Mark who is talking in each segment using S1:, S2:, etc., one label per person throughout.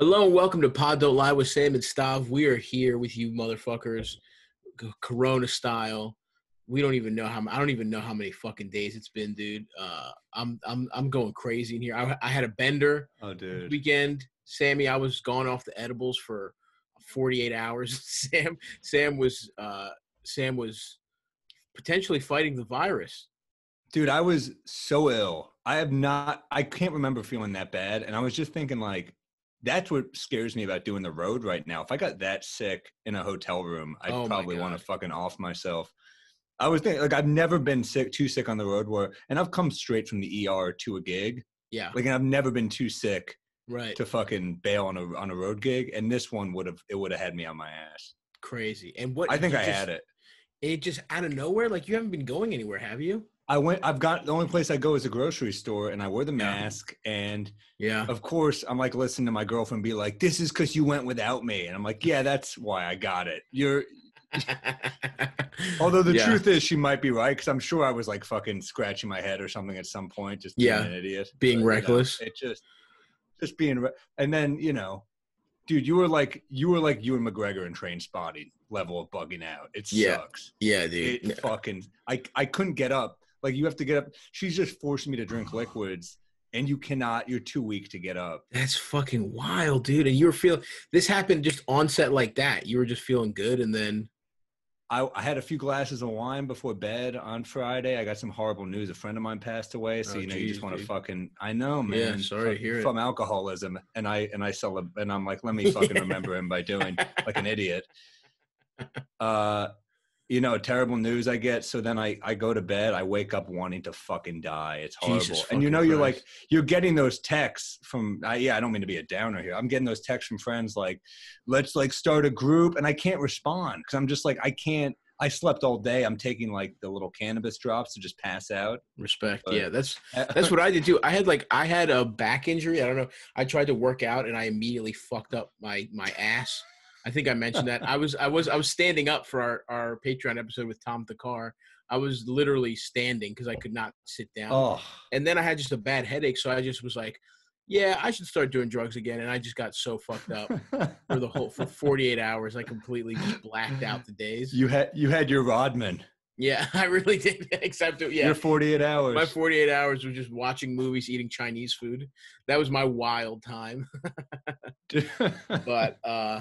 S1: Hello and welcome to Pod Don't Lie with Sam and Stav. We are here with you motherfuckers, Corona style. We don't even know how I don't even know how many fucking days it's been, dude. Uh, I'm I'm I'm going crazy in here. I, I had a bender
S2: Oh, dude.
S1: weekend. Sammy, I was gone off the edibles for 48 hours. Sam Sam was uh, Sam was potentially fighting the virus.
S2: Dude, I was so ill. I have not, I can't remember feeling that bad. And I was just thinking, like, that's what scares me about doing the road right now. If I got that sick in a hotel room, I'd
S1: Oh
S2: probably want to fucking off myself. I was thinking, like, I've never been sick, too sick on the road where, and I've come straight from the ER to a gig.
S1: Yeah,
S2: Like, and I've never been too sick
S1: right.
S2: to fucking bail on a on a road gig. And this one would have, it would have had me on my ass.
S1: Crazy. And what
S2: I think I
S1: just-
S2: had it.
S1: It just out of nowhere. Like you haven't been going anywhere, have you?
S2: I went. I've got the only place I go is a grocery store, and I wear the
S1: Yeah.
S2: mask. And
S1: Yeah.
S2: of course, I'm like listening to my girlfriend be like, "This is because you went without me," and I'm like, "Yeah, that's why I got it." You're. Although the
S1: Yeah.
S2: truth is, she might be right because I'm sure I was like fucking scratching my head or something at some point, just being
S1: Yeah.
S2: an idiot,
S1: Being
S2: But, you know,
S1: reckless.
S2: it just, just being, re- and then you know, dude, you were like, you were like Ewan McGregor in Trainspotting level of bugging out. It
S1: Yeah.
S2: sucks.
S1: yeah, dude.
S2: It fucking I I couldn't get up. Like you have to get up. She's just forcing me to drink liquids, and you cannot. You're too weak to get up.
S1: That's fucking wild, dude. And you were feeling this happened just on set like that. You were just feeling good, and then
S2: I, I had a few glasses of wine before bed on Friday. I got some horrible news. A friend of mine passed away. So
S1: Oh,
S2: you know, you just want to fucking. I know, man.
S1: Yeah, sorry to
S2: Fuck-
S1: hear it.
S2: From alcoholism, and I and I sell and I'm like, let me fucking
S1: Yeah.
S2: remember him by doing like an idiot. Uh, you know, terrible news I get. So then I I go to bed. I wake up wanting to fucking die. It's horrible. And you know, you're
S1: Christ.
S2: like you're getting those texts from. I, yeah, I don't mean to be a downer here. I'm getting those texts from friends like, let's like start a group, and I can't respond because I'm just like I can't. I slept all day. I'm taking like the little cannabis drops to just pass out.
S1: respect.
S2: But-
S1: yeah, that's that's what I did too. I had like I had a back injury. I don't know. I tried to work out, and I immediately fucked up my my ass. I think I mentioned that. I was I was I was standing up for our our Patreon episode with Tom Thakkar. I was literally standing because I could not sit down.
S2: oh,
S1: and then I had just a bad headache, so I just was like, "Yeah, I should start doing drugs again." And I just got so fucked up for the whole for 48 hours. I completely just blacked out the days.
S2: you had you had your Rodman.
S1: Yeah, I really did. Except, yeah,
S2: Your 48 hours.
S1: my 48 hours was just watching movies, eating Chinese food. That was my wild time. But uh,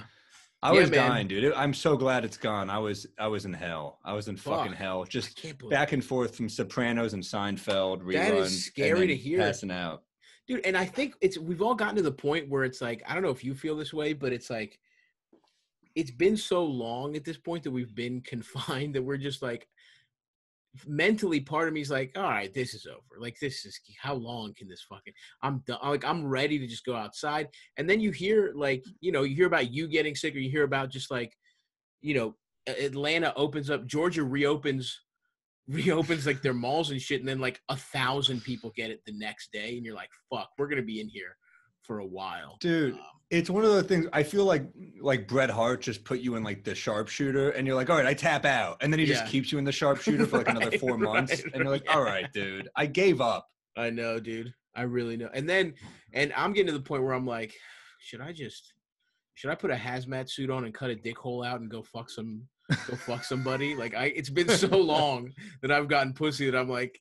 S2: I
S1: Yeah,
S2: was
S1: man.
S2: dying, dude. I'm so glad it's gone. I was I was in hell. I was in fucking
S1: Fuck.
S2: hell. Just back and forth from Sopranos and Seinfeld reruns.
S1: That is
S2: and
S1: scary to hear.
S2: Passing out.
S1: dude and i think it's we've all gotten to the point where it's like i don't know if you feel this way but it's like it's been so long at this point that we've been confined that we're just like mentally part of me is like all right this is over like this is how long can this fucking i'm done like i'm ready to just go outside and then you hear like you know you hear about you getting sick or you hear about just like you know atlanta opens up georgia reopens reopens like their malls and shit, and then like a thousand people get it the next day, and you're like, "Fuck, we're gonna be in here for a while."
S2: Dude,
S1: Um,
S2: it's one of the things I feel like like Bret Hart just put you in like the sharpshooter and you're like, all right, I tap out. And then he just keeps you in the sharpshooter for like another four months.
S1: right,
S2: and you're like,
S1: yeah.
S2: all right, dude, I gave up.
S1: I know, dude. I really know. And then, and I'm getting to the point where I'm like, should I just, should I put a hazmat suit on and cut a dick hole out and go fuck some, go fuck somebody? Like, I, it's been so long that I've gotten pussy that I'm like,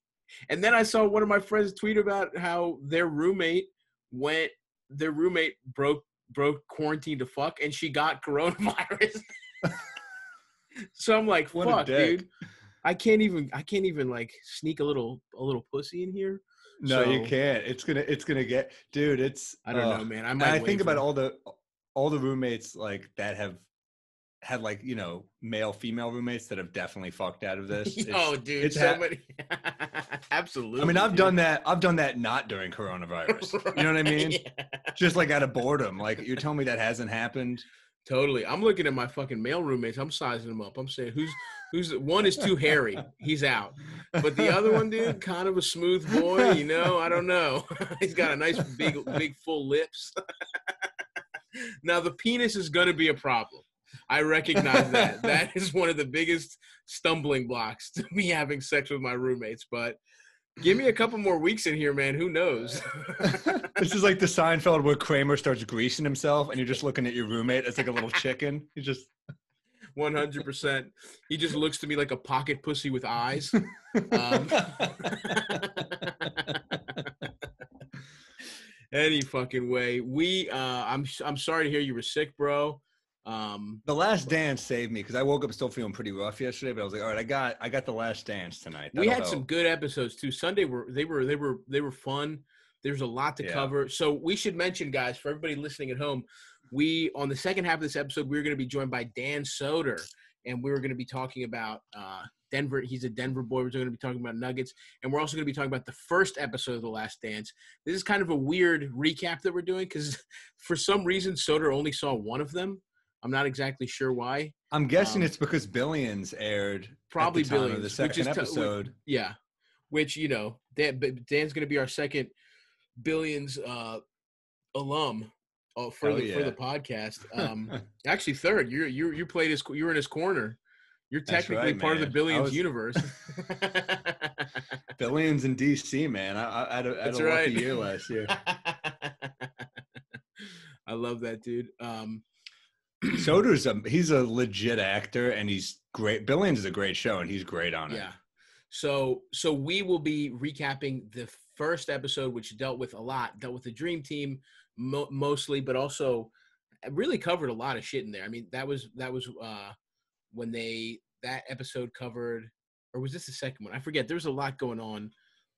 S1: and then I saw one of my friends tweet about how their roommate went, their roommate broke broke quarantine to fuck, and she got coronavirus. so I'm like,
S2: What
S1: fuck, dude. I can't even, I can't even like sneak a little, a little pussy in here.
S2: No, you can't. It's gonna it's gonna get dude, it's
S1: I don't
S2: uh,
S1: know, man. I
S2: And
S1: might.
S2: I think about all the all the roommates like that have had like you know male female roommates that have definitely fucked out of this. It's-
S1: oh, dude,
S2: it's
S1: so
S2: ha-
S1: many. Absolutely.
S2: I mean, I've
S1: dude.
S2: done that. I've done that not during coronavirus. You know what I mean?
S1: Yeah,
S2: Just like out of boredom. Like you're telling me that hasn't happened.
S1: totally. I'm looking at my fucking male roommates. I'm sizing them up. I'm saying who's who's one is too hairy. He's out. But the other one, dude, kind of a smooth boy. You know, I don't know. He's got a nice big big full lips. now the penis is going to be a problem. I recognize that. that is one of the biggest stumbling blocks to me having sex with my roommates. But Give me a couple more weeks in here, man. Who knows?
S2: this is like the Seinfeld where Kramer starts greasing himself, and you're just looking at your roommate as like a little chicken. You just
S1: one hundred percent. He just looks to me like a pocket pussy with eyes. Um, any fucking way. We. Uh, I'm. I'm sorry to hear you were sick, bro. Um,
S2: the last dance saved me because I woke up still feeling pretty rough yesterday, but I was like, all right, I got I got the last dance tonight.
S1: That'll we had help. some good episodes too. Sunday were they were they were they were fun. There's a lot to yeah. cover. So we should mention, guys, for everybody listening at home, we on the second half of this episode, we're going to be joined by Dan Soder, and we're going to be talking about uh, Denver. He's a Denver boy. We're going to be talking about Nuggets, and we're also going to be talking about the first episode of The Last Dance. This is kind of a weird recap that we're doing because for some reason Soder only saw one of them. I'm not exactly sure why.
S2: I'm guessing um, it's because Billions aired
S1: probably Billions,
S2: the second t- episode.
S1: Yeah, which you know, Dan, Dan's going to be our second Billions uh, alum uh, for the yeah. for the podcast. Um, actually, third. You you you played his. You were in his corner. You're technically right, part man. of the Billions was... universe.
S2: billions in DC, man. I, I, I had a, I had a right. lucky year last year.
S1: I love that, dude. Um,
S2: Soder's a he's a legit actor and he's great. Billions is a great show and he's great on it.
S1: Yeah. So so we will be recapping the first episode, which dealt with a lot, dealt with the Dream Team mo- mostly, but also really covered a lot of shit in there. I mean, that was that was uh when they that episode covered, or was this the second one? I forget. There was a lot going on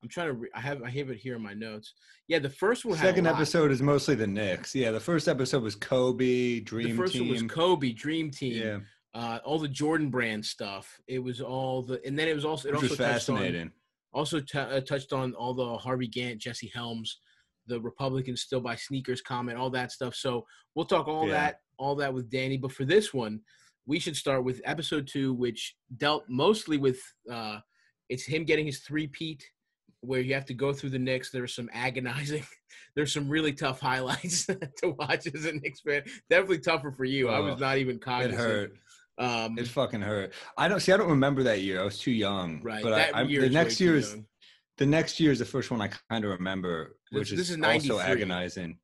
S1: I'm trying to. Re- I have. I have it here in my notes. Yeah, the first one.
S2: Second episode is mostly the Knicks. Yeah, the first episode was Kobe Dream
S1: The first
S2: Team.
S1: one was Kobe Dream Team. Yeah. Uh, all the Jordan Brand stuff. It was all the, and then it was also it
S2: Which
S1: also
S2: fascinating.
S1: On, also t- uh, touched on all the Harvey Gantt, Jesse Helms, the Republicans still buy sneakers comment, all that stuff. So we'll talk all yeah. that, all that with Danny. But for this one, we should start with episode two, which dealt mostly with uh, it's him getting his three peat where you have to go through the Knicks. There's some agonizing, there's some really tough highlights to watch as a Knicks fan. Definitely tougher for you. Oh, I was oh, not even cognizant.
S2: It hurt. Um, it fucking hurt. I don't see. I don't remember that year. I was too young.
S1: Right.
S2: But
S1: that
S2: I,
S1: year
S2: the next year is the next year is the first one I kind of remember, which
S1: this,
S2: is,
S1: is
S2: also agonizing.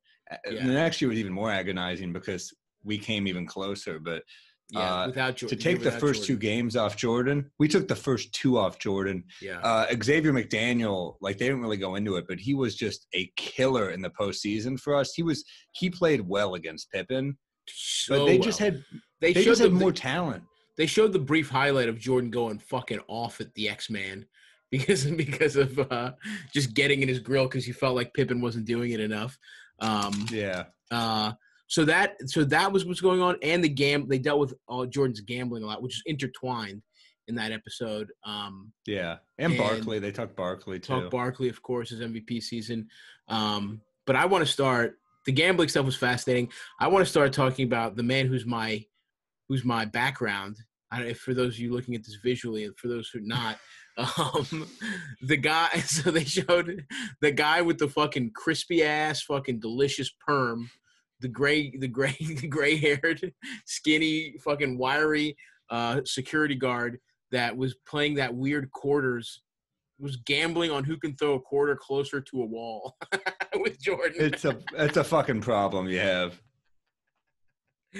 S2: Yeah. The next year was even more agonizing because we came even closer. But
S1: yeah, uh, without Jordan.
S2: To take the first Jordan. two games off Jordan, we took the first two off Jordan.
S1: Yeah.
S2: Uh, Xavier McDaniel, like they didn't really go into it, but he was just a killer in the postseason for us. He was he played well against Pippen, so but they well. just had they, they just had more talent.
S1: They showed the brief highlight of Jordan going fucking off at the X Man because because of uh, just getting in his grill because he felt like Pippen wasn't doing it enough. Um,
S2: yeah.
S1: Uh, so that so that was what's going on, and the gam they dealt with all Jordan's gambling a lot, which is intertwined in that episode. Um,
S2: yeah, and, and Barkley they talked Barkley too.
S1: Talk Barkley, of course, his MVP season. Um, but I want to start. The gambling stuff was fascinating. I want to start talking about the man who's my who's my background. I, don't, if for those of you looking at this visually, and for those who not, um, the guy. So they showed the guy with the fucking crispy ass, fucking delicious perm the gray, the gray, the gray-haired, skinny, fucking wiry uh, security guard that was playing that weird quarters was gambling on who can throw a quarter closer to a wall with Jordan.
S2: It's a it's a fucking problem you have.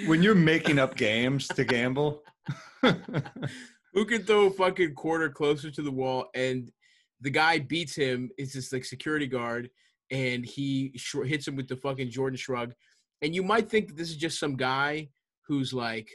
S2: When you're making up games to gamble,
S1: who can throw a fucking quarter closer to the wall and the guy beats him, it's this like security guard and he sh- hits him with the fucking Jordan shrug and you might think that this is just some guy who's like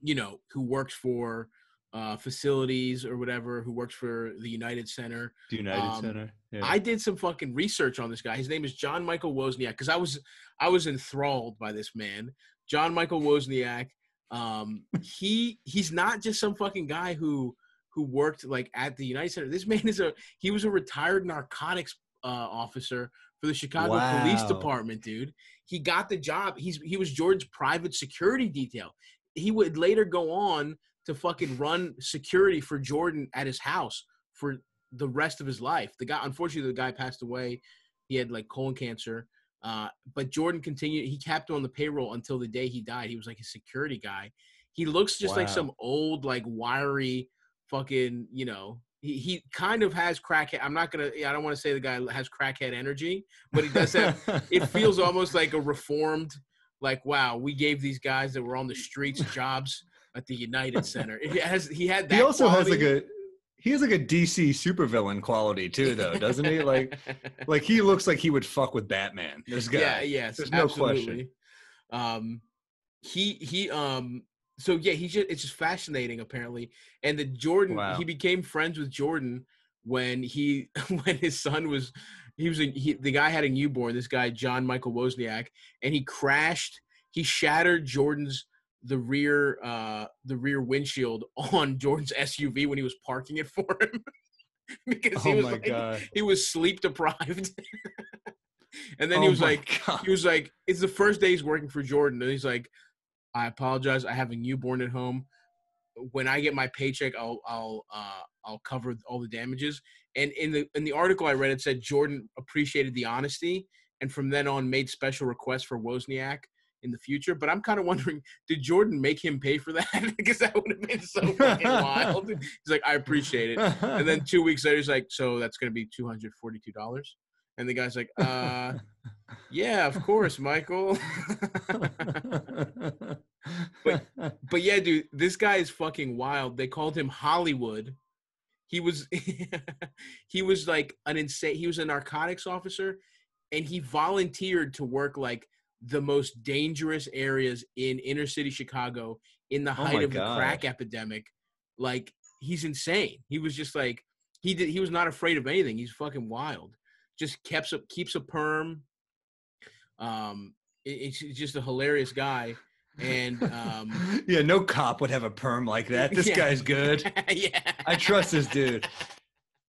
S1: you know who works for uh, facilities or whatever who works for the united center
S2: the united um, center
S1: yeah. i did some fucking research on this guy his name is john michael wozniak because i was i was enthralled by this man john michael wozniak um, he he's not just some fucking guy who who worked like at the united center this man is a he was a retired narcotics uh, officer for the Chicago wow. Police Department, dude. He got the job. He's he was George's private security detail. He would later go on to fucking run security for Jordan at his house for the rest of his life. The guy, unfortunately, the guy passed away. He had like colon cancer. Uh, but Jordan continued. He kept on the payroll until the day he died. He was like a security guy. He looks just wow. like some old, like wiry, fucking, you know, he, he kind of has crackhead. I'm not gonna. I don't want to say the guy has crackhead energy, but he does have. it feels almost like a reformed. Like wow, we gave these guys that were on the streets jobs at the United Center. It has he had that.
S2: he also
S1: quality.
S2: has like a he has like a DC supervillain quality too, though, doesn't he? Like, like he looks like he would fuck with Batman. This guy.
S1: yeah, yes,
S2: There's no
S1: absolutely.
S2: question.
S1: Um, he he um. So yeah, he just it's just fascinating apparently, and the Jordan
S2: Wow.
S1: he became friends with Jordan when he when his son was he was a, he, the guy had a newborn. This guy John Michael Wozniak, and he crashed. He shattered Jordan's the rear uh the rear windshield on Jordan's SUV when he was parking it for him because he
S2: Oh
S1: was
S2: my
S1: like,
S2: god.
S1: he was sleep deprived. and then he
S2: Oh
S1: was like,
S2: God.
S1: he was like, it's the first day he's working for Jordan, and he's like, I apologize, I have a newborn at home. When I get my paycheck, I'll I'll uh, I'll cover all the damages. And in the in the article I read, it said Jordan appreciated the honesty, and from then on made special requests for Wozniak in the future. But I'm kind of wondering, did Jordan make him pay for that? because that would have been so fucking wild. He's like, I appreciate it. And then two weeks later, he's like, "So that's going to be two hundred forty-two dollars." And the guy's like, "Uh, yeah, of course, Michael." but but yeah, dude, this guy is fucking wild. They called him Hollywood. He was he was like an insane. He was a narcotics officer, and he volunteered to work like the most dangerous areas in inner city Chicago in the
S2: Oh
S1: height
S2: my
S1: of the crack epidemic. Like he's insane. He was just like he did. He was not afraid of anything. He's fucking wild. Just keeps a keeps a perm. Um, it- it's just a hilarious guy, and um,
S2: yeah, no cop would have a perm like that. This
S1: Yeah.
S2: guy's good.
S1: yeah,
S2: I trust this dude.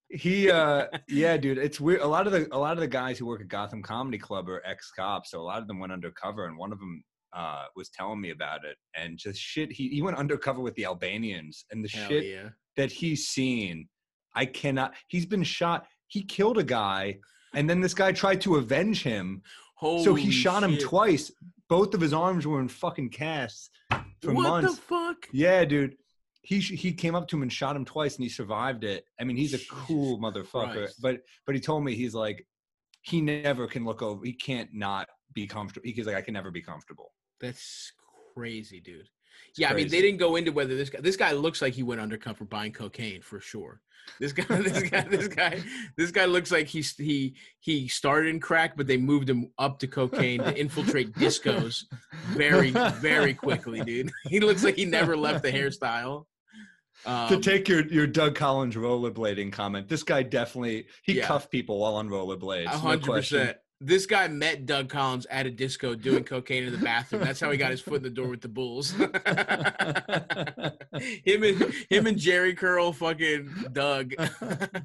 S2: He uh yeah, dude, it's weird. A lot of the a lot of the guys who work at Gotham Comedy Club are ex cops, so a lot of them went undercover and one of them uh was telling me about it and just shit he, he went undercover with the Albanians and the
S1: Hell
S2: shit
S1: yeah.
S2: that he's seen. I cannot he's been shot. He killed a guy and then this guy tried to avenge him. so he
S1: Holy
S2: shot him
S1: shit.
S2: twice. Both of his arms were in fucking casts for
S1: what
S2: months.
S1: the fuck?
S2: Yeah, dude. He sh- he came up to him and shot him twice, and he survived it. I mean, he's a cool motherfucker.
S1: Christ.
S2: But but he told me he's like, he never can look over. He can't not be comfortable. He's like, I can never be comfortable.
S1: That's crazy, dude.
S2: It's
S1: yeah, I mean, they didn't go into whether this guy. This guy looks like he went undercover buying cocaine for sure. This guy, this guy, this guy, this guy looks like he's he he started in crack, but they moved him up to cocaine to infiltrate discos very very quickly, dude. He looks like he never left the hairstyle. Um,
S2: to take your your Doug Collins rollerblading comment, this guy definitely he
S1: Yeah.
S2: cuffed people while on rollerblades. No
S1: hundred percent. This guy met Doug Collins at a disco doing cocaine in the bathroom. That's how he got his foot in the door with the Bulls. him and him and Jerry Curl, fucking Doug,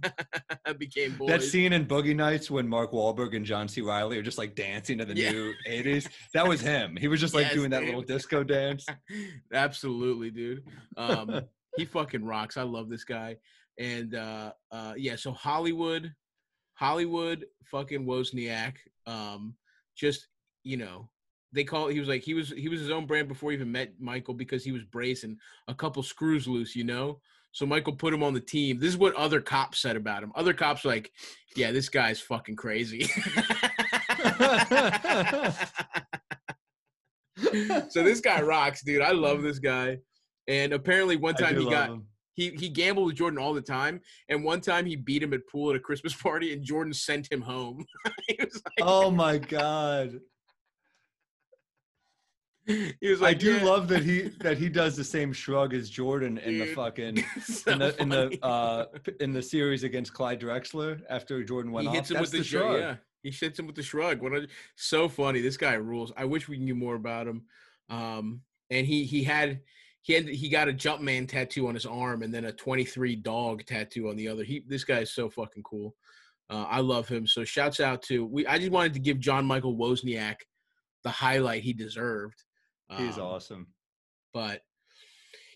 S1: became boys.
S2: That scene in Boogie Nights when Mark Wahlberg and John C. Reilly are just like dancing to the
S1: Yeah.
S2: new 80s, that was him. He was just like
S1: Yes,
S2: doing that
S1: dude.
S2: little disco dance.
S1: Absolutely, dude. Um, he fucking rocks. I love this guy. And uh, uh, yeah, so Hollywood, Hollywood, fucking Wozniak. Um, just you know, they call. He was like he was he was his own brand before he even met Michael because he was bracing a couple screws loose, you know. So Michael put him on the team. This is what other cops said about him. Other cops were like, yeah, this guy's fucking crazy. so this guy rocks, dude. I love this guy. And apparently, one time he got
S2: him.
S1: He he gambled with Jordan all the time, and one time he beat him at pool at a Christmas party, and Jordan sent him home. he was like,
S2: Oh my god.
S1: he was like, I
S2: do
S1: "Yeah."
S2: love that he that he does the same shrug as Jordan in the fucking
S1: So
S2: in the in the uh in the series against Clyde Drexler after Jordan went
S1: he
S2: off.
S1: hits him
S2: That's
S1: with the,
S2: the
S1: shrug. Yeah, he hits him with the shrug. What a, so funny. This guy rules. I wish we knew more about him. Um, and he he had he had he got a Jumpman tattoo on his arm, and then a 23 dog tattoo on the other. He this guy is so fucking cool. Uh, I love him. So shouts out to we. I just wanted to give John Michael Wozniak the highlight he deserved.
S2: He's
S1: Um,
S2: awesome.
S1: but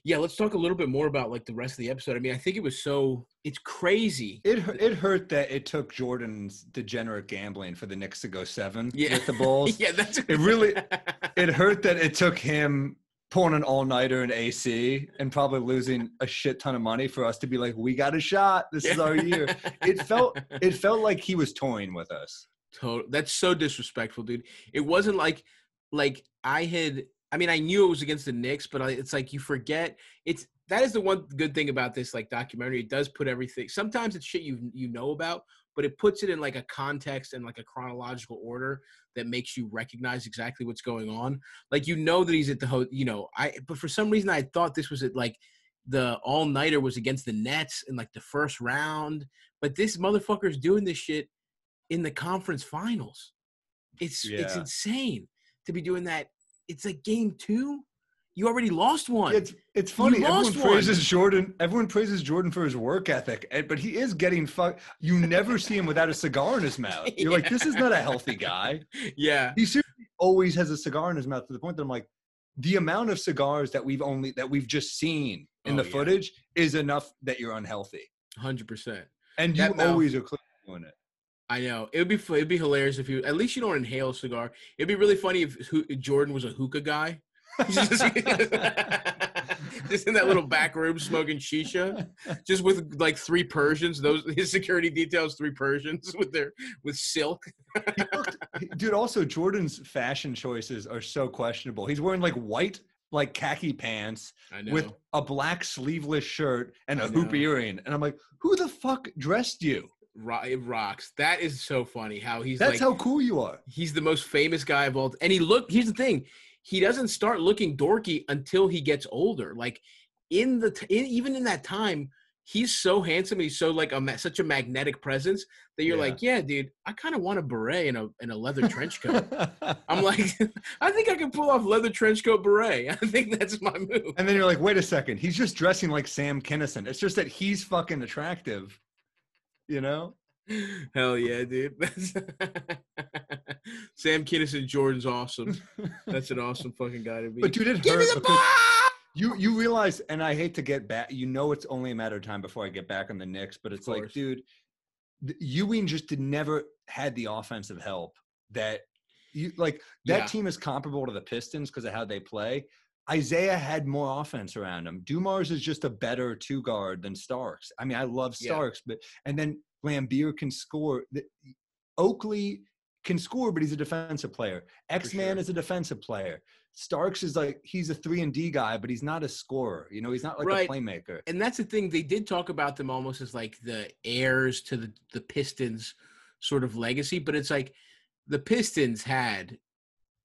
S1: yeah, let's talk a little bit more about like the rest of the episode. I mean, I think it was so it's crazy.
S2: It it hurt that it took Jordan's degenerate gambling for the Knicks to go seven
S1: Yeah.
S2: with the Bulls.
S1: yeah, that's
S2: It really- It hurt that it took him pulling an all nighter in AC and probably losing a shit ton of money for us to be like, we got a shot. This is our year. It felt it felt like he was toying with us.
S1: Total. That's so disrespectful, dude. It wasn't like like I had. I mean, I knew it was against the Knicks, but I, it's like you forget. It's that is the one good thing about this like documentary. It does put everything. Sometimes it's shit you you know about, but it puts it in like a context and like a chronological order that makes you recognize exactly what's going on. Like you know that he's at the ho- you know I but for some reason I thought this was at like the all nighter was against the Nets in like the first round, but this motherfucker's doing this shit in the conference finals. It's it's insane to be doing that. It's like game two. You already lost one.
S2: It's it's funny. Everyone
S1: lost
S2: praises
S1: one.
S2: Jordan. Everyone praises Jordan for his work ethic, but he is getting fucked. You never see him without a cigar in his mouth. You're like, this is not a healthy guy.
S1: yeah.
S2: He seriously always has a cigar in his mouth to the point that I'm like, the amount of cigars that we've only that we've just seen in
S1: Oh,
S2: the
S1: yeah.
S2: footage is enough that you're unhealthy,
S1: Hundred percent.
S2: and you
S1: That mouth-
S2: always are clearly doing it.
S1: I know it would be it'd be hilarious if you at least you don't inhale a cigar. It'd be really funny if, if Jordan was a hookah guy, just, in that little back room smoking shisha, just with like three Persians. Those his security details, three Persians with their with silk.
S2: Looked- dude also jordan's fashion choices are so questionable he's wearing like white like khaki pants with a black sleeveless shirt and a hoop earring and i'm like who the fuck dressed you
S1: it rocks. That is so funny. How he's
S2: that's
S1: like
S2: how cool you are
S1: he's the most famous guy of all. And he look. Here's the thing. He doesn't start looking dorky until he gets older. Like in the t- in, even in that time, he's so handsome. He's so like a such a magnetic presence that you're
S2: Yeah.
S1: like, yeah, dude. I kind of want a beret and a and a leather trench coat. I'm like, I think I can pull off leather trench coat beret. I think that's my move.
S2: and then you're like wait a second he's just dressing like sam kinison it's just that he's fucking attractive you know
S1: Hell yeah, dude. Sam Kinison Jordan's awesome. That's an awesome fucking guy to be.
S2: but dude it
S1: Give me
S2: hurt because-
S1: ball.
S2: You you realize, and I hate to get back. You know, it's only a matter of time before I get back on the Knicks. But it's like, dude, Ewing just did never had the offensive help that you like. That
S1: Yeah.
S2: team is comparable to the Pistons because of how they play. Isiah had more offense around him. Dumars is just a better two guard than Starks. I mean, I love
S1: Yeah.
S2: Starks, but and then Laimbeer can score. Oakley can score, but he's a defensive player. X Man
S1: sure.
S2: is a defensive player. Starks is like he's a three and D guy, but he's not a scorer. You know, he's not like
S1: Right.
S2: a playmaker.
S1: and that's the thing they did talk about them almost as like the heirs to the the Pistons sort of legacy, but it's like the Pistons had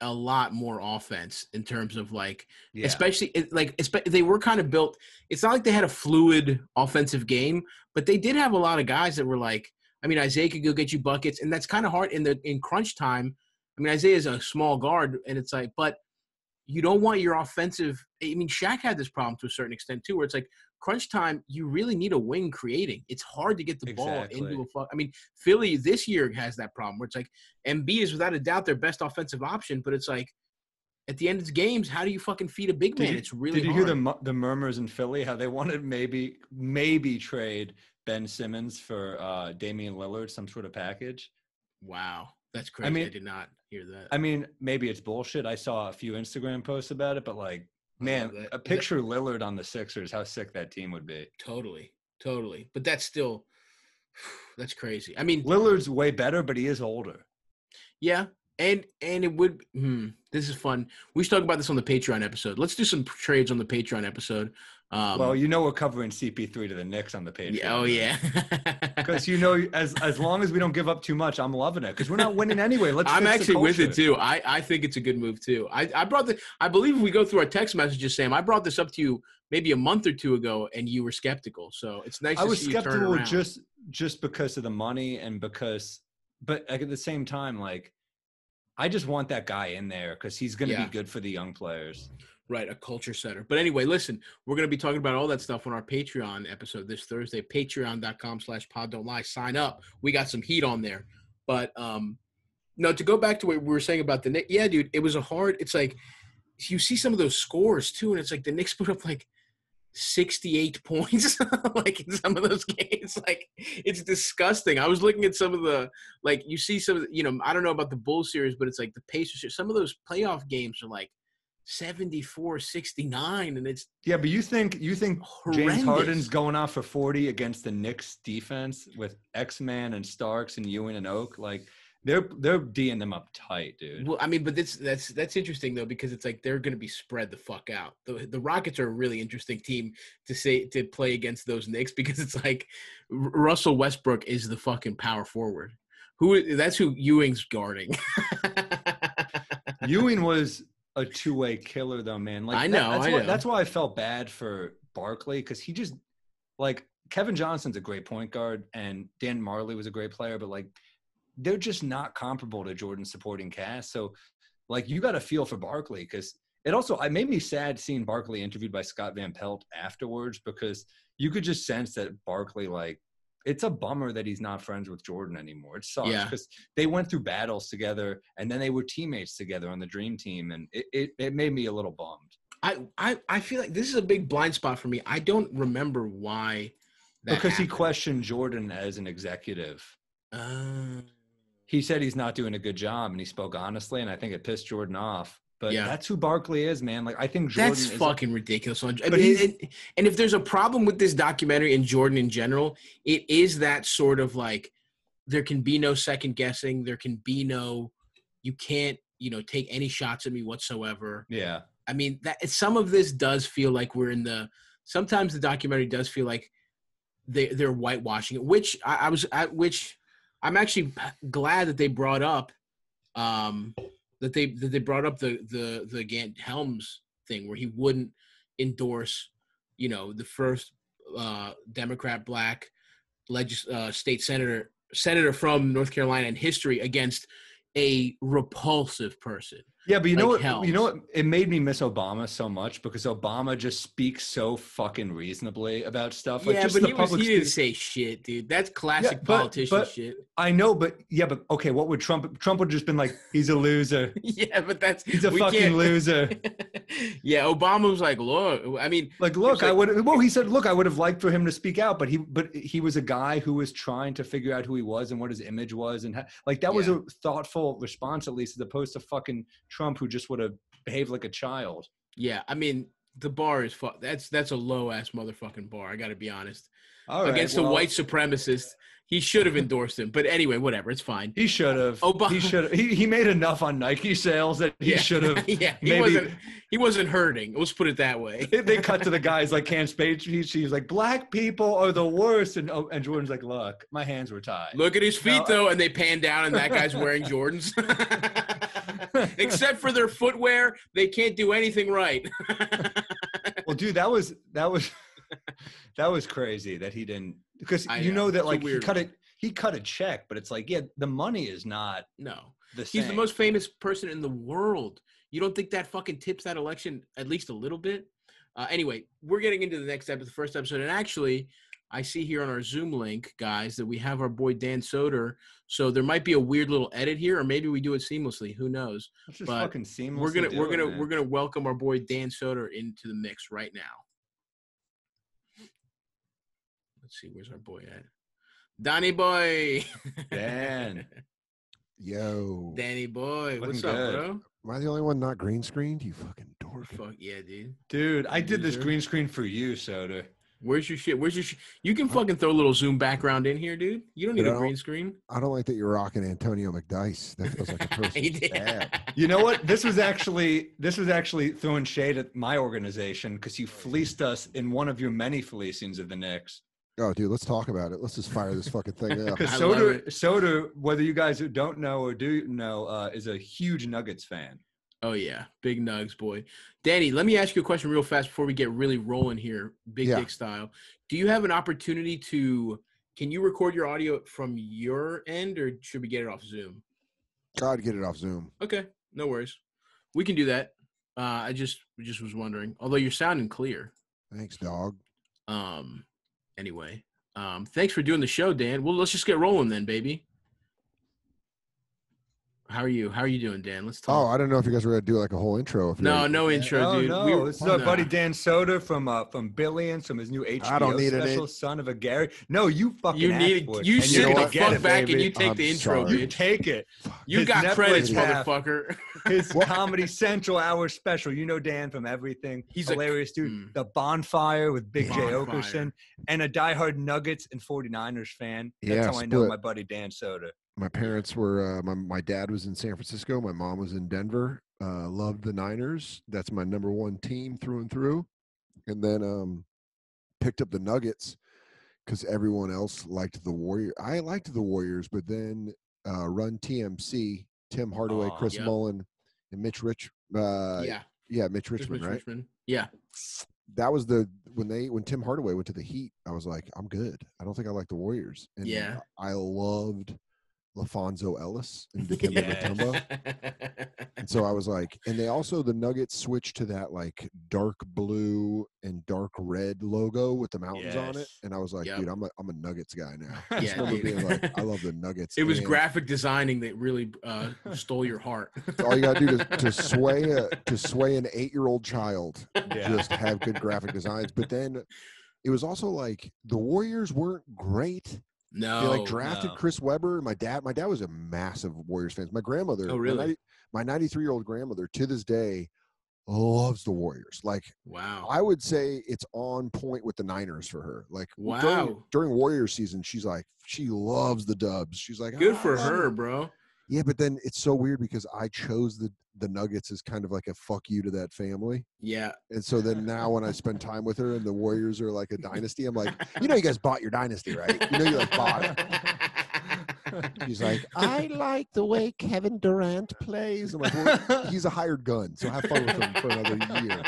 S1: a lot more offense in terms of like
S2: Yeah.
S1: especially like they were kind of built it's not like they had a fluid offensive game but they did have a lot of guys that were like i mean isiah could go get you buckets and that's kind of hard in the in crunch time i mean isiah is a small guard and it's like but you don't want your offensive i mean Shaq had this problem to a certain extent too where it's like crunch time you really need a wing creating it's hard to get the ball into a fuck. i mean philly this year has that problem where it's like embiid is without a doubt their best offensive option but it's like at the end of the games, how do you fucking feed a big man?
S2: you-
S1: it's really
S2: Did you
S1: hard.
S2: hear the the murmurs in Philly how they wanted maybe maybe trade Ben Simmons for uh, Damian Lillard some sort of package?
S1: Wow, that's crazy. I,
S2: mean-
S1: did not hear that.
S2: I mean, maybe it's bullshit. I saw a few Instagram posts about it, but like,
S1: I
S2: man,
S1: that.
S2: a picture Lillard on the Sixers, how sick that team would be.
S1: totally, totally. But that's still, that's crazy. I mean,
S2: Lillard's way better, but he is older.
S1: yeah, and and it would. Hmm, this is fun. We should talk about this on the Patreon episode. Let's do some trades on the Patreon episode. Um,
S2: well, you know we're covering CP3 to the Knicks on the page.
S1: yeah, oh yeah.
S2: Because you know, as as long as we don't give up too much, I'm loving it. Because we're not winning anyway. Let's.
S1: I'm actually with it too. I, I think it's a good move too. I, I brought the I believe if we go through our text messages, Sam, I brought this up to you maybe a month or two ago, and you were skeptical. So it's nice.
S2: I
S1: to
S2: was
S1: see you turn
S2: skeptical just just because of the money and because, but like at the same time, like I just want that guy in there because he's going to
S1: Yeah.
S2: be good for the young players.
S1: Right, a culture setter. But anyway, listen, we're going to be talking about all that stuff on our Patreon episode this Thursday. Patreon.com slash pod don't lie. Sign up. We got some heat on there. But um no, to go back to what we were saying about the Knicks, yeah, dude, it was a hard, it's like you see some of those scores too, and it's like the Knicks put up like 68 points like in some of those games like it's disgusting i was looking at some of the like you see some of the, you know i don't know about the bull series but it's like the pacers some of those playoff games are like 74-69 and it's
S2: Yeah, but you think you think
S1: horrendous.
S2: James Harden's going off for 40 against the Knicks defense with X-Man and Starks and Ewing and Oak? Like they're they're D'ing them up tight, dude.
S1: Well, I mean, but that's that's that's interesting though because it's like they're going to be spread the fuck out. The the Rockets are a really interesting team to say to play against those Knicks because it's like Russell Westbrook is the fucking power forward. Who that's who Ewing's guarding.
S2: Ewing was a two-way killer though, man. Like
S1: I
S2: that-
S1: know,
S2: that's
S1: I
S2: why
S1: know.
S2: that's why I felt bad for Barkley because he just like Kevin Johnson's a great point guard and Dan Majerle was a great player, but like they're just not comparable to Jordan's supporting cast. So like you got to feel for Barkley because it also it made me sad seeing Barkley interviewed by Scott Van Pelt afterwards because you could just sense that Barkley like it's a bummer that he's not friends with Jordan anymore. It sucks
S1: Yeah.
S2: because they went through battles together and then they were teammates together on the dream team and it, it, it made me a little bummed.
S1: I, I I feel like this is a big blind spot for me. I don't remember why that
S2: because he questioned Jordan as an executive.
S1: Uh,
S2: He said he's not doing a good job and he spoke honestly and I think it pissed Jordan off. But
S1: Yeah.
S2: that's who Barkley is, man. Like I think Jordan
S1: That's fucking ridiculous. I
S2: But
S1: mean, and, and if there's a problem with this documentary and Jordan in general, it is that sort of like there can be no second guessing. There can be no, you can't, you know, take any shots at me whatsoever.
S2: yeah.
S1: I mean, that some of this does feel like we're in the. Sometimes the documentary does feel like they they're whitewashing it, which I, I was at, which I'm actually glad that they brought up, um, that they that they brought up the the the Gantt Helms thing where he wouldn't endorse, you know, the first uh, Democrat black legis- uh, state senator senator from North Carolina in history against a repulsive person.
S2: Yeah, but you know
S1: like
S2: what? You know what? It made me miss Obama so much because Obama just speaks so fucking reasonably about stuff. Like
S1: yeah,
S2: just
S1: but
S2: the
S1: he was
S2: public
S1: he didn't say shit, dude. That's classic
S2: but-
S1: politician
S2: but-
S1: shit.
S2: I know, but yeah, but okay, what would Trump? Trump would just been like, he's a loser.
S1: yeah, but that's
S2: He's a fucking
S1: can't-
S2: loser.
S1: yeah, Obama was like, look, I mean,
S2: Like, look,
S1: like-
S2: I would. Well, he said, look, I would have liked for him to speak out, but he, but he was a guy who was trying to figure out who he was and what his image was, and ha- like that was a thoughtful response, at least, as opposed to fucking Trump, who just would have behaved like a child.
S1: yeah, I mean, the bar is fu- that's that's a low ass motherfucking bar. I got to be honest.
S2: All right,
S1: Against
S2: well,
S1: a white supremacist, he should have endorsed him. But anyway, whatever, it's fine.
S2: He should have.
S1: Obama-
S2: He should. He he made enough on Nike sales that he
S1: yeah.
S2: should have.
S1: yeah, he
S2: maybe-
S1: wasn't he wasn't hurting. Let's put it that way.
S2: They, cut to the guys like can't speak. He- like, black people are the worst, and oh, and Jordan's like, look, my hands were tied.
S1: Look at his feet
S2: No,
S1: though, and they pan down, and that guy's wearing Jordans. Except for their footwear, they can't do anything right.
S2: Well, dude, that was that was that was crazy that he didn't because
S1: I
S2: you
S1: know,
S2: know that like he cut it. He cut a check, but it's like, yeah, the money is not
S1: no,
S2: the same.
S1: he's the most famous person in the world. You don't think that fucking tips that election at least a little bit? Uh, anyway, we're getting into the next episode, the first episode, and actually, I see here on our Zoom link, guys, that we have our boy Dan Soder. So there might be a weird little edit here, or maybe we do it seamlessly. Who knows?
S2: Let's just
S1: but
S2: fucking seamlessly
S1: we're gonna
S2: do
S1: we're
S2: it,
S1: gonna
S2: man.
S1: we're gonna welcome our boy Dan Soder into the mix right now. Let's see, where's our boy at? Donny boy.
S2: Dan.
S3: Yo,
S1: Danny boy,
S2: Looking
S1: what's up,
S2: good.
S1: bro?
S3: am I the only one not green screened? You fucking dork.
S1: Fuck yeah, dude.
S2: Dude, I did this green screen for you, Soda.
S1: Where's your shit? Where's your shit? You can fucking throw a little Zoom background in here, dude. You don't need
S3: Dude, I
S1: a green screen.
S3: I don't like that you're rocking Antonio McDyess. That feels like a
S1: He
S3: person's
S2: You know what? This was actually this was actually throwing shade at my organization because you fleeced us in one of your many fleecings of the Knicks.
S3: Oh, dude, let's talk about it. Let's just fire this fucking thing up.
S2: Because
S1: I love
S2: Soda, Soda, whether you guys don't know or do know, uh, is a huge Nuggets fan.
S1: Oh yeah, big nugs, boy. Danny, let me ask you a question real fast before we get really rolling here, big
S3: Yeah.
S1: dick style. Do you have an opportunity to? Can you record your audio from your end, or should we get it off Zoom?
S3: God, get it off Zoom.
S1: Okay, no worries. We can do that. Uh, I just just was wondering. Although you're sounding clear.
S3: Thanks, dog.
S1: Um. Anyway, um, thanks for doing the show, Dan. Well, let's just get rolling then, baby. How are you? How are you doing, Dan? Let's talk. Oh.
S3: I don't know if you guys were gonna do like a whole intro. If
S1: no, no intro,
S2: oh
S1: dude.
S2: no,
S1: We were-
S2: this is our
S1: nah.
S2: buddy Dan Soder from uh, from Billions, from his new HBO
S3: I don't need
S2: special,
S3: in-
S2: Son of a Gary. No, you fucking
S1: You need
S2: it,
S1: you
S2: and
S1: sit
S2: you're
S1: the
S2: gonna
S3: what?
S2: get
S1: fuck
S2: it,
S1: back and
S2: baby.
S1: you take
S3: I'm
S1: the intro,
S3: sorry.
S2: You take it.
S1: You
S2: His
S1: got
S2: Netflix
S1: credits,
S2: half.
S1: motherfucker.
S2: his Comedy Central hour special. You know Dan from everything.
S1: He's a-
S2: hilarious dude.
S1: Mm.
S2: The Bonfire with Big Jay
S1: Bonfire.
S2: Oakerson and a diehard Nuggets and 49ers fan. That's
S3: Yeah,
S2: how I know my buddy Dan Soda.
S3: My parents were uh, my, my dad was in san francisco my mom was in denver uh, loved the niners that's my number one team through and through and then um picked up the nuggets because everyone else liked the warrior i liked the warriors but then uh run tmc tim hardaway
S2: Aw,
S3: chris
S1: yep.
S3: mullin and mitch rich uh
S1: yeah.
S3: yeah mitch richmond
S1: Mitch
S3: right
S1: Richmond. Yeah.
S3: that was the when they when tim hardaway went to the heat i was like i'm good i don't think i like the warriors and
S1: Yeah.
S3: i loved laphonso ellis and dikembe
S2: Yeah.
S3: mutombo and so I was like, and they also the Nuggets switched to that like dark blue and dark red logo with the mountains on it, and I was like,
S1: Yep.
S3: dude, I'm a I'm a Nuggets guy now. I
S1: Yeah,
S3: being like, I love the Nuggets.
S1: It was
S3: and
S1: graphic designing that really uh, stole your heart.
S3: All you gotta do to, to sway a, to sway an eight year old child,
S2: Yeah.
S3: just have good graphic designs. But then it was also like the Warriors weren't great.
S1: No.
S3: They like drafted
S2: no.
S3: Chris Webber. My dad, my dad was a massive Warriors fan. My grandmother,
S1: Oh,
S3: my
S1: really?
S3: My 93 year old grandmother to this day loves the Warriors. Like
S1: wow.
S3: I would say it's on point with the Niners for her. Like
S1: Wow.
S3: during Warriors season, she's like she loves the Dubs. She's like
S1: Good
S3: "Ah,
S1: for her, bro.
S3: Yeah, but then it's so weird because I chose the the Nuggets as kind of like a fuck you to that family.
S1: Yeah.
S3: And so then now when I spend time with her and the Warriors are like a dynasty, I'm like, you know, you guys bought your dynasty, right? You know, you like bought it. She's like, I like the way Kevin Durant plays. I'm like, well, he's a hired gun, so have fun with him for another year.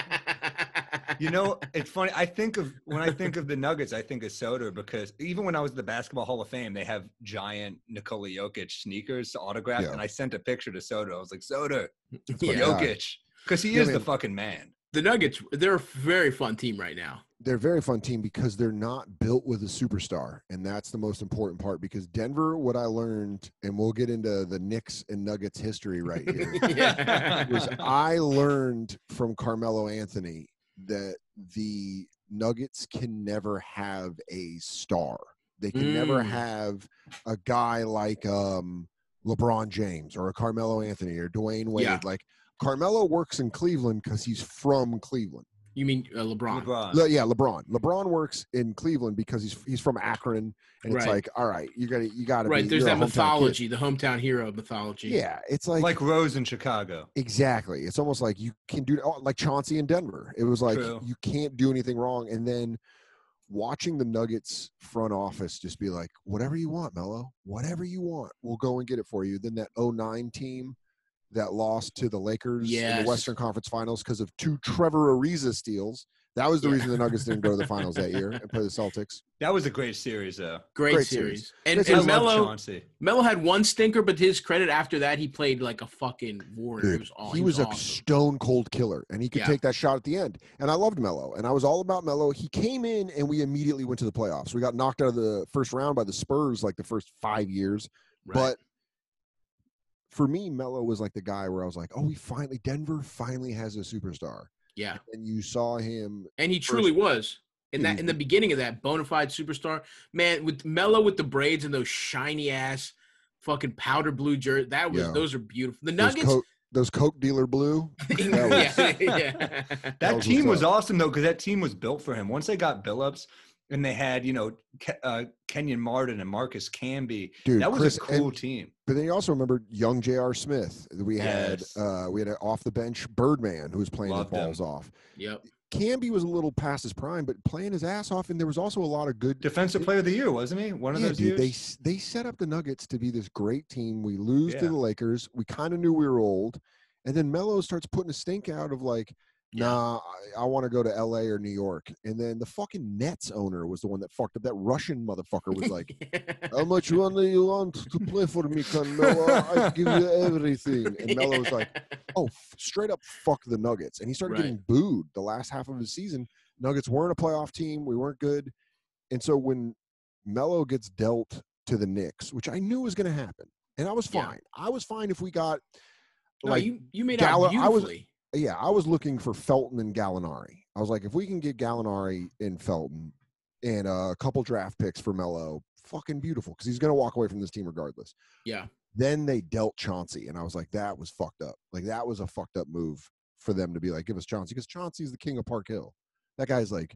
S2: You know, it's funny. I think of when I think of the Nuggets, I think of Soder because even when I was at the Basketball Hall of Fame, they have giant Nikola Jokic sneakers autographed,
S3: Yeah.
S2: and I sent a picture to Soder. I was like, Soder,
S1: Yeah.
S2: Jokic, because he
S3: Yeah,
S2: is the fucking man.
S1: The Nuggets, they're a very fun team right now.
S3: They're a very fun team because they're not built with a superstar. And that's the most important part because Denver, what I learned, and we'll get into the Knicks and Nuggets history right here.
S1: yeah.
S3: was I learned from Carmelo Anthony that the Nuggets can never have a star. They can never
S1: Mm.
S3: have a guy like um, LeBron James or a Carmelo Anthony or Dwayne Wade.
S1: Yeah.
S3: Like Carmelo works in Cleveland because he's from Cleveland.
S1: You mean uh, LeBron?
S2: LeBron.
S3: Le- yeah, LeBron. LeBron works in Cleveland because he's he's from Akron, and it's
S1: Right.
S3: like, all right, you got to you got to
S1: Right.
S3: Be,
S1: There's
S3: you're a
S1: that
S3: hometown kid.
S1: mythology, the hometown hero mythology.
S3: Yeah, it's like,
S2: like Rose in Chicago.
S3: exactly. It's almost like you can do oh, like Chauncey in Denver. It was like
S2: True.
S3: you can't do anything wrong, and then watching the Nuggets front office just be like, whatever you want, Melo, whatever you want, we'll go and get it for you. Then that 09 team that lost to the Lakers in the Western Conference Finals because of two Trevor Ariza steals. That was the
S1: Yeah.
S3: reason the Nuggets didn't go to the finals that year and play the Celtics.
S2: That was a great series, though.
S1: Great,
S3: Great
S1: series.
S3: series.
S1: And,
S3: Great
S1: and
S2: I
S3: series.
S2: love
S1: Melo, Melo had one stinker, but to his credit, after that, he played like a fucking warrior.
S3: Dude,
S1: he was, aw-
S3: he was a stone cold killer, and he could
S1: Yeah.
S3: take that shot at the end. And I loved Melo, and I was all about Melo. He came in, and we immediately went to the playoffs. We got knocked out of the first round by the Spurs like the first five years.
S1: Right.
S3: But for me, Melo was like the guy where I was like, "Oh, we finally Denver finally has a superstar."
S1: yeah,
S3: And you saw him.
S1: and he truly was. In that, in the beginning of that bona fide superstar, man, with Melo with the braids and those shiny ass fucking powder blue jersey, that was
S3: Yeah.
S1: those are beautiful. The
S3: Those
S1: Nuggets,
S3: coke, those coke dealer blue. that was-
S1: yeah, yeah.
S2: That
S3: That was
S2: team
S3: what's
S2: was awesome though, because that team was built for him. Once they got Billups, and they had you know Ke- uh, Kenyon Martin and Marcus Camby.
S3: Dude,
S2: that was
S3: Chris,
S2: a cool
S3: and-
S2: team.
S3: But then you also remember young J.R. Smith. We had
S2: Yes.
S3: uh, we had an off the bench Birdman who was playing
S2: Loved
S3: his
S2: him.
S3: balls off.
S1: Yep.
S3: Camby was a little past his prime, but playing his ass off, and there was also a lot of good.
S2: Defensive Player of the Year, wasn't he? One of
S3: yeah,
S2: those
S3: dude,
S2: years.
S3: they they set up the Nuggets to be this great team. We lose to the Lakers. We kind of knew we were old, and then Melo starts putting a stink out of like,
S1: Yeah.
S3: nah, I, I want to go to L.A. or New York. And then the fucking Nets owner was the one that fucked up. That Russian motherfucker was like, "How much money you want to play for me, Carmelo? I give you everything." And Melo was like, oh, f- straight up fuck the Nuggets. And he started
S1: Right.
S3: getting booed the last half of his season. Nuggets weren't a playoff team. We weren't good. And so when Melo gets dealt to the Knicks, which I knew was going to happen, and I was
S1: Yeah.
S3: fine. I was fine if we got,
S1: no,
S3: like,
S1: you you made
S3: Gallo-
S1: out
S3: I was-
S1: beautifully.
S3: Yeah, I was looking for Felton and Gallinari. I was like, if we can get Gallinari and Felton and a couple draft picks for Melo, fucking beautiful, because he's going to walk away from this team regardless.
S1: yeah.
S3: Then they dealt Chauncey, and I was like, that was fucked up. Like that was a fucked up move for them to be like, give us Chauncey because Chauncey's the king of Park Hill. That guy's like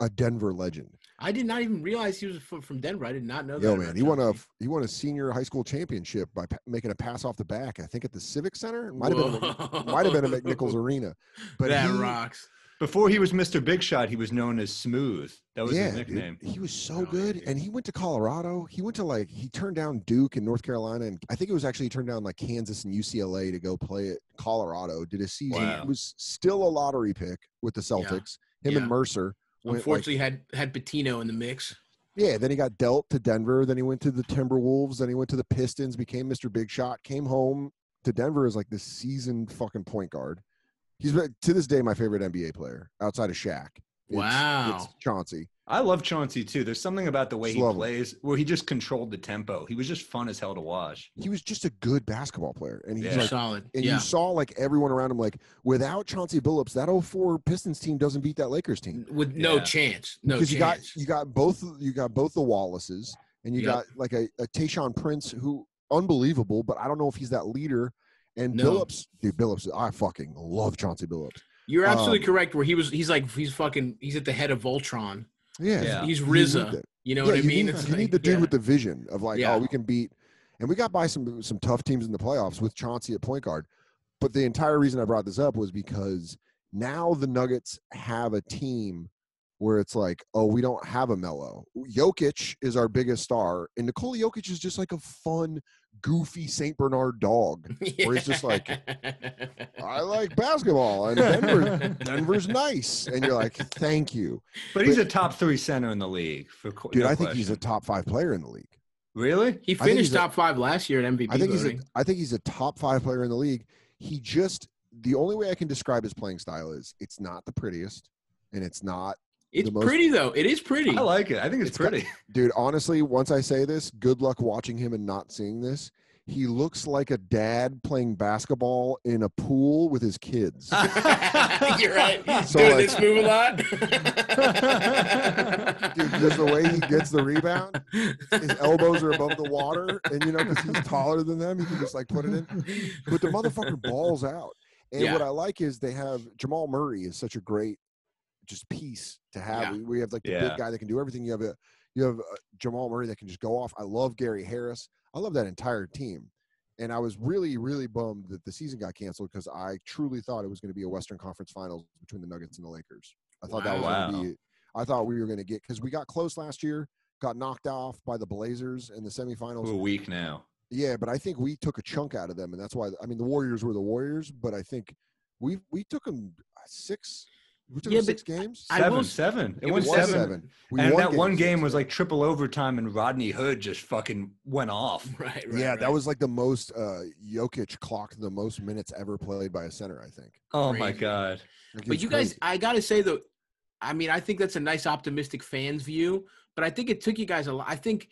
S3: a Denver legend.
S1: I did not even realize he was from Denver. I did not know that.
S3: Yo, man, he won a he won a senior high school championship by pa- making a pass off the back. I think at the Civic Center. It might have been at- might have been at McNichols Arena. But
S1: that
S3: he,
S1: rocks.
S2: Before he was Mr. Big Shot, he was known as Smooth. That was
S3: yeah,
S2: his
S3: dude, he was so
S1: Oh,
S3: good,
S1: dude.
S3: and he went to Colorado. He went to like he turned down Duke and North Carolina, and I think it was actually he turned down like Kansas and UCLA to go play at Colorado. Did a season.
S2: Wow.
S3: He was still a lottery pick with the Celtics. Him
S1: Yeah.
S3: and Mercer. Went, like,
S1: Unfortunately, had had Pitino in the mix.
S3: Yeah, then he got dealt to Denver. Then he went to the Timberwolves. Then he went to the Pistons, became Mr. Big Shot, came home to Denver as like this seasoned fucking point guard. He's to this day my favorite NBA player outside of Shaq. It's,
S1: Wow.
S3: It's Chauncey.
S2: I love Chauncey too. There's something about the way
S3: Just
S2: he
S3: love him.
S2: plays where he just controlled the tempo. He was just fun as hell to watch.
S3: He was just a good basketball player. And he's
S2: Yeah.
S3: like,
S1: Solid.
S3: and
S1: yeah.
S3: you saw like everyone around him, like without Chauncey Billups, that 04 Pistons team doesn't beat that Lakers team.
S1: With no
S2: Yeah.
S1: chance. No
S3: Because
S1: chance.
S3: you got you got both you got both the Wallaces and you
S1: Yep.
S3: got like a, a Tayshaun Prince who unbelievable, but I don't know if he's that leader. And
S1: No.
S3: Billups, dude, Billups, I fucking love Chauncey Billups.
S1: You're absolutely
S3: um,
S1: correct. Where he was, he's like he's fucking he's at the head of Voltron.
S3: Yeah,
S2: Yeah.
S1: He's
S3: you
S1: RZA.
S3: that.
S1: You know
S3: yeah,
S1: what I
S3: you
S1: mean?
S3: Need, you
S1: like-
S3: need the dude
S1: yeah.
S3: with the vision of like,
S1: Yeah.
S3: oh, we can beat, and we got by some some tough teams in the playoffs with Chauncey at point guard. But the entire reason I brought this up was because now the Nuggets have a team where it's like, oh, we don't have a Melo. Jokic is our biggest star, and Nikola Jokic is just like a fun, goofy Saint Bernard dog. where he's just like, I like basketball, and Denver, Denver's nice, and you're like, thank you,
S2: But he's a top three center in the league for qu-
S3: dude.
S2: no
S3: I think he's a top five player in the league.
S2: really.
S1: he finished
S3: he's a-
S1: top five last year at MVP
S3: I think he's a,
S1: voting.
S3: I think he's a top five player in the league. He just the only way I can describe his playing style is it's not the prettiest, and it's not,
S1: It's
S3: most-
S1: pretty though. It is pretty.
S2: I like it. I think it's,
S3: It's got-
S2: pretty.
S3: dude. Honestly, once I say this, good luck watching him and not seeing this. He looks like a dad playing basketball in a pool with his kids.
S1: You're right.
S3: So,
S1: doing
S3: like-
S1: this move a lot.
S3: Dude, just the way he gets the rebound, his elbows are above the water, and you know because he's taller than them, he can just like put it in. But the motherfucker balls out. And
S1: Yeah.
S3: what I like is they have Jamal Murray is such a great just piece to have.
S1: Yeah.
S3: We, we have like the
S2: Yeah.
S3: big guy that can do everything. You have a you have uh, Jamal Murray that can just go off. I love Gary Harris. I love that entire team. And I was really, really bummed that the season got canceled because I truly thought it was going to be a Western Conference Finals between the Nuggets and the Lakers. I thought that was
S2: Wow.
S3: going to be. I thought we were going to get because we got close last year, got knocked off by the Blazers in the semifinals.
S2: We're weak now.
S3: Yeah, but I think we took a chunk out of them, and that's why. I mean, the Warriors were the Warriors, but I think we we took them six. We took
S1: Yeah, but
S3: six games.
S1: I
S2: Seven,
S1: will-
S2: seven. It,
S1: it
S2: went
S1: was
S2: seven.
S3: seven. We
S2: and
S3: won
S2: that one
S3: game
S2: game
S3: six.
S2: was like triple overtime, and Rodney Hood just fucking went off.
S1: right, right.
S3: yeah,
S1: right.
S3: that was like the most. uh Jokic clocked the most minutes ever played by a center. I think.
S2: Oh my god.
S3: Like,
S1: But
S3: was
S1: you guys. I gotta say though, I mean, I think that's a nice optimistic fans view. But I think it took you guys a lot. I think,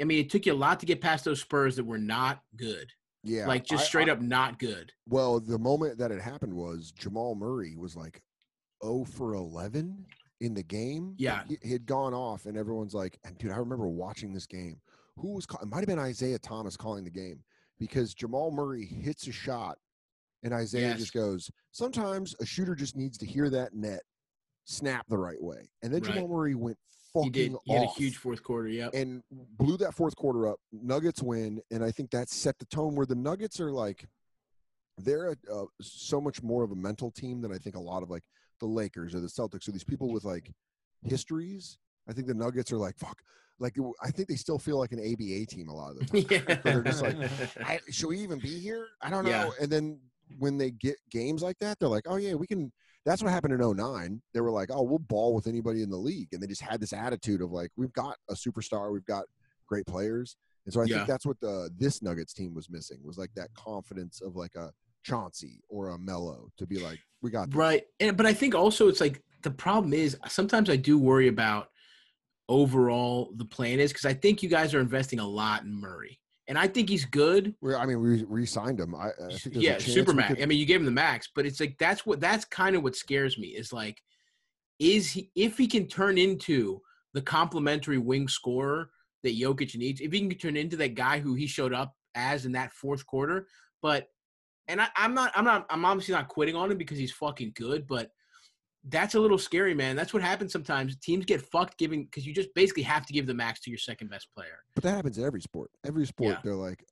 S1: I mean, it took you a lot to get past those Spurs that were not good.
S3: yeah,
S1: like just
S3: I-
S1: straight
S3: I-
S1: up not good.
S3: Well, the moment that it happened was Jamal Murray was like 0 for 11 in the game.
S1: Yeah.
S3: He, he had gone off, and everyone's like, and dude, I remember watching this game. Who was, call- it might have been Isaiah Thomas calling the game because Jamal Murray hits a shot, and Isaiah
S1: Yes.
S3: just goes, sometimes a shooter just needs to hear that net snap the right way. And then
S1: Right.
S3: Jamal Murray went
S1: He
S3: fucking
S1: did. He had a huge fourth quarter. yeah.
S3: and blew that fourth quarter up. Nuggets win, and I think that set the tone where the Nuggets are like they're a, uh, so much more of a mental team than I think a lot of like the Lakers or the Celtics or these people with like histories. I think the Nuggets are like fuck. Like I think they still feel like an ABA team a lot of the time.
S1: yeah.
S3: they're just like, I, should we even be here? I don't know.
S1: Yeah.
S3: And then when they get games like that, they're like, oh yeah, we can. That's what happened in 09. They were like, oh, we'll ball with anybody in the league, and they just had this attitude of like, we've got a superstar, we've got great players, and so I
S1: Yeah.
S3: think that's what the this Nuggets team was missing was like that confidence of like a Chauncey or a Melo to be like, we got this.
S1: Right. And but I think also it's like the problem is sometimes I do worry about overall the plan is because I think you guys are investing a lot in Murray. And I think he's good.
S3: We're, I mean, we re-signed him. I, I
S1: Yeah, super max.
S3: could-
S1: I mean, you gave him the max, but it's like that's what that's kind of what scares me is like, is he if he can turn into the complementary wing scorer that Jokic needs, if he can turn into that guy who he showed up as in that fourth quarter. But and I, I'm not I'm not I'm obviously not quitting on him because he's fucking good, but that's a little scary, man. That's what happens sometimes. Teams get fucked giving because you just basically have to give the max to your second best player.
S3: But that happens in every sport. Every sport,
S1: Yeah.
S3: they're like,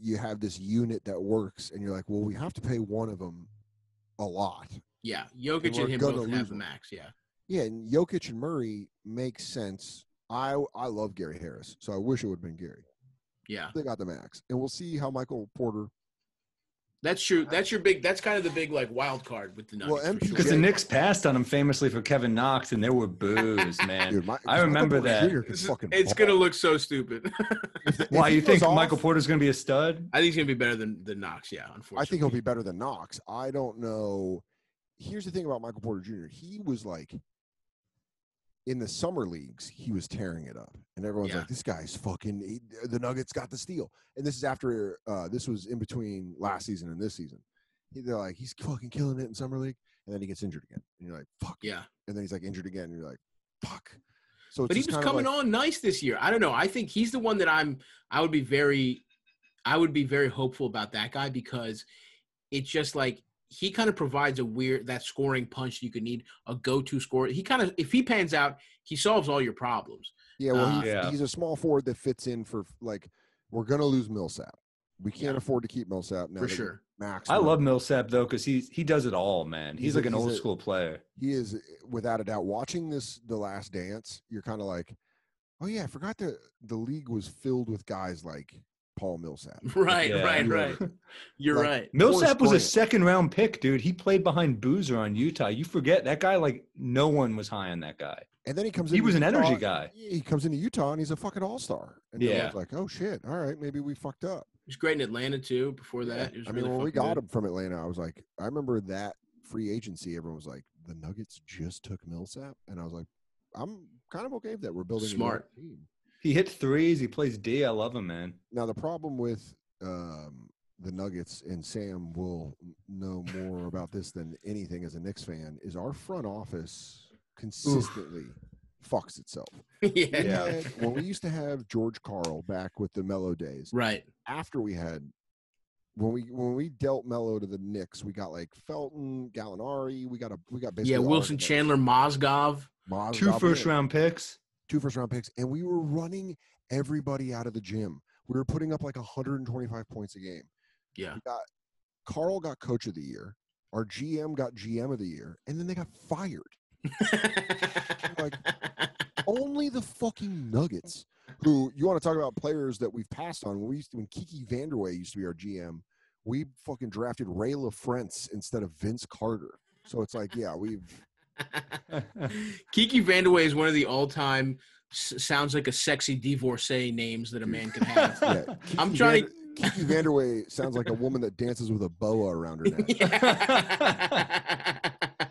S3: you have this unit that works, and you're like, well, we have to pay one of them a lot.
S1: Yeah, Jokic
S3: we're
S1: and him both have the max. Yeah,
S3: Yeah, and Jokic and Murray makes sense. I I love Gary Harris, so I wish it would have been Gary.
S1: yeah,
S3: They got the max, and we'll see how Michael Porter.
S1: That's true. That's your big. That's kind of the big like wild card with the Nuggets.
S3: Well,
S1: for
S3: MPJ
S1: sure.
S2: Because the Knicks passed on him famously for Kevin Knox, and there were boos, man.
S3: Dude, my,
S2: I
S3: 'cause
S2: remember that.
S3: Jr. can
S1: This is-
S3: fucking
S1: it's gonna look so stupid.
S3: If- if
S2: Why you think
S3: off-
S2: Michael Porter's going to be a stud?
S1: I think he's gonna be better than than Knox. Yeah, unfortunately.
S3: I think he'll be better than Knox. I don't know. Here's the thing about Michael Porter Jr. He was like in the summer leagues, he was tearing it up, and everyone's
S1: Yeah.
S3: like, "This guy's fucking." He, the Nuggets got the steal, and this is after. Uh, this was in between last season and this season. He- They're like, "He's fucking killing it in summer league," and then he gets injured again, and you're like, "Fuck!"
S1: Yeah,
S3: And then he's like injured again, and you're like, "Fuck!" So, it's
S1: but he was coming
S3: like-
S1: on nice this year. I don't know. I think he's the one that I'm. I would be very, I would be very hopeful about that guy because it's just like he kind of provides a weird that scoring punch you could need a go-to scorer. He kind of if he pans out, he solves all your problems.
S3: Yeah, well,
S1: Uh,
S3: he's,
S2: Yeah.
S3: he's a small forward that fits in for like we're gonna lose Millsap. We can't
S1: Yeah.
S3: afford to keep Millsap now.
S1: for sure.
S3: Max.
S2: I love Millsap though because he he does it all, man. He's,
S3: He's a-
S2: like an
S3: he's
S2: old
S3: a-
S2: school player.
S3: He is without a doubt. Watching this, The Last Dance, you're kind of like, oh yeah, I forgot that the league was filled with guys like Paul Millsap.
S1: Right,
S2: Yeah.
S1: right, right. You're
S3: Like,
S1: right.
S2: Millsap was a second round pick, dude. He played behind Boozer on Utah. You forget that guy? Like no one was high on that guy.
S3: And then he comes.
S2: He was an energy
S3: Utah-
S2: guy.
S3: He comes into Utah and he's a fucking all star. And
S2: Yeah.
S3: like, oh shit, all right, maybe we fucked up.
S1: He was great in Atlanta too. Before
S3: Yeah.
S1: that, He was
S3: I mean,
S1: really
S3: when we got
S1: good.
S3: him from Atlanta, I was like, I remember that free agency. Everyone was like, the Nuggets just took Millsap, and I was like, I'm kind of okay with that. We're building a
S1: Smart.
S3: team.
S2: He hits threes. He plays D. I love him, man.
S3: Now the problem with um, the Nuggets and Sam will know more about this than anything as a Knicks fan is our front office consistently fucks itself.
S1: yeah.
S3: We had- when we used to have George Karl back with the Melo days,
S1: Right.
S3: after we had when we when we dealt Melo to the Knicks, we got like Felton, Gallinari, we got a we got basically
S1: Yeah. Wilson. Chandler, Mozgov.
S3: Mozgov,
S2: Two
S3: we
S2: first
S3: had
S2: round picks.
S3: Two first round picks, and we were running everybody out of the gym. We were putting up like 125 points a game.
S1: Yeah.
S3: We got Karl got coach of the year, our GM got GM of the year, and then they got fired. Like, Only the fucking Nuggets, who you want to talk about players that we've passed on. When we used to, when Kiki Vandeweghe used to be our GM, we fucking drafted Raef LaFrentz instead of Vince Carter. So it's like, yeah, we've
S1: Kiki Vandeweghe is one of the all-time s- sounds like a sexy divorcee names that a man can have.
S3: yeah.
S1: I'm trying
S3: Vander- Kiki Vandeweghe sounds like a woman that dances with a boa around her neck.
S1: Yeah.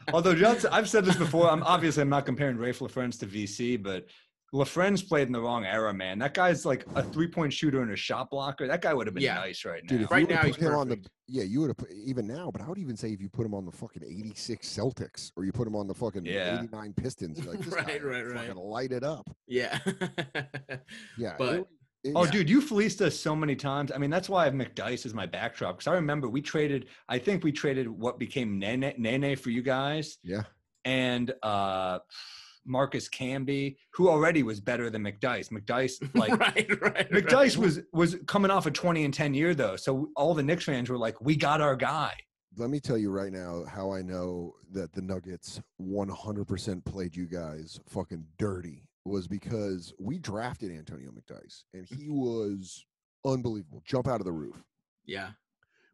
S2: Although Johnson, I've said this before. I'm obviously I'm not comparing Raef LaFrentz to VC, but LaFrentz played in the wrong era, man. That guy's like a three point shooter and a shot blocker. That guy would have been
S1: Yeah.
S2: nice right now.
S3: Dude,
S1: Right now, he's
S3: him on the yeah, you would have put even now, but I would even say if you put him on the fucking '86 Celtics or you put him on the fucking
S2: Yeah.
S3: '89 Pistons, you're like this
S1: Right,
S3: guy
S1: right, right.
S3: fucking light it up.
S1: yeah.
S3: Yeah,
S1: But-
S3: it- it-
S2: Oh,
S3: yeah.
S2: dude, you fleeced us so many times. I mean, that's why I have McDyess as my backdrop because I remember we traded. I think we traded what became Nene, Nene for you guys
S3: yeah,
S2: and uh, Marcus Camby, who already was better than McDyess. McDyess, like
S1: right, right.
S2: McDyess
S1: right.
S2: was was coming off a twenty and ten year though, so all the Knicks fans were like, "We got our guy."
S3: let me tell you right now how I know that the Nuggets 100% played you guys fucking dirty was because we drafted Antonio McDyess and he was unbelievable. Jump out of the roof.
S1: Yeah.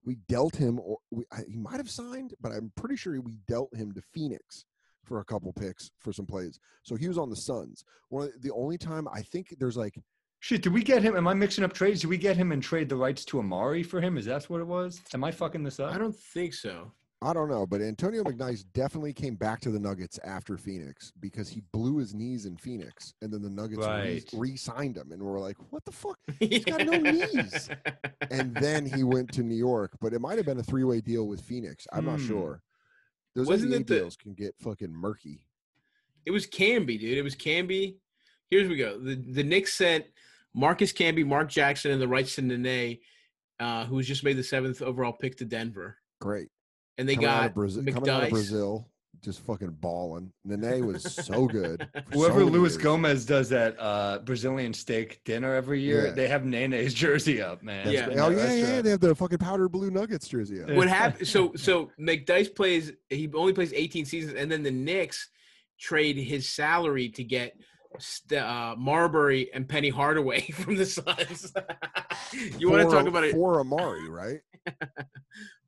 S3: We dealt him, or we, I, he might have signed, but I'm pretty sure we dealt him to Phoenix for a couple picks for some plays. So he was on the Suns. One of the only time I think there's like
S2: Shit, did we get him? Am I mixing up trades? Did we get him and trade the rights to Amar'e for him? Is that what it was? Am I fucking this up?
S1: I don't think so.
S3: I don't know, but Antonio McDyess definitely came back to the Nuggets after Phoenix because he blew his knees in Phoenix, and then the Nuggets re-
S2: Right.
S3: re-signed him, and we're like, "What the fuck?"
S1: He's
S3: got no knees. And then he went to New York, but it might have been a three-way deal with Phoenix. I'm not
S2: Hmm.
S3: sure. Those
S1: Wasn't
S3: NBA
S1: it the-
S3: deals can get fucking murky.
S1: It was Camby, dude. It was Camby. Here's we go. The the Knicks sent Marcus Camby, Mark Jackson, and the rights to Nene, uh, who was just made the seventh overall pick to Denver.
S3: Great.
S1: And they
S3: coming out
S1: got
S3: of Brazil, coming out of Brazil, just fucking balling. Nene was so good. for so
S2: Whoever Luis
S3: years.
S2: Gomez does that uh, Brazilian steak dinner every year,
S3: Yeah.
S2: they have Nene's jersey up, man.
S3: That's
S1: Yeah.
S3: Oh
S2: that
S3: yeah, yeah. They have the fucking powder blue Nuggets jersey. on.
S1: what happened? So so McDyess plays. He only plays 18 seasons, and then the Knicks trade his salary to get St- uh, Marbury and Penny Hardaway from the Suns. you want to talk about it?
S3: for Amar'e, right?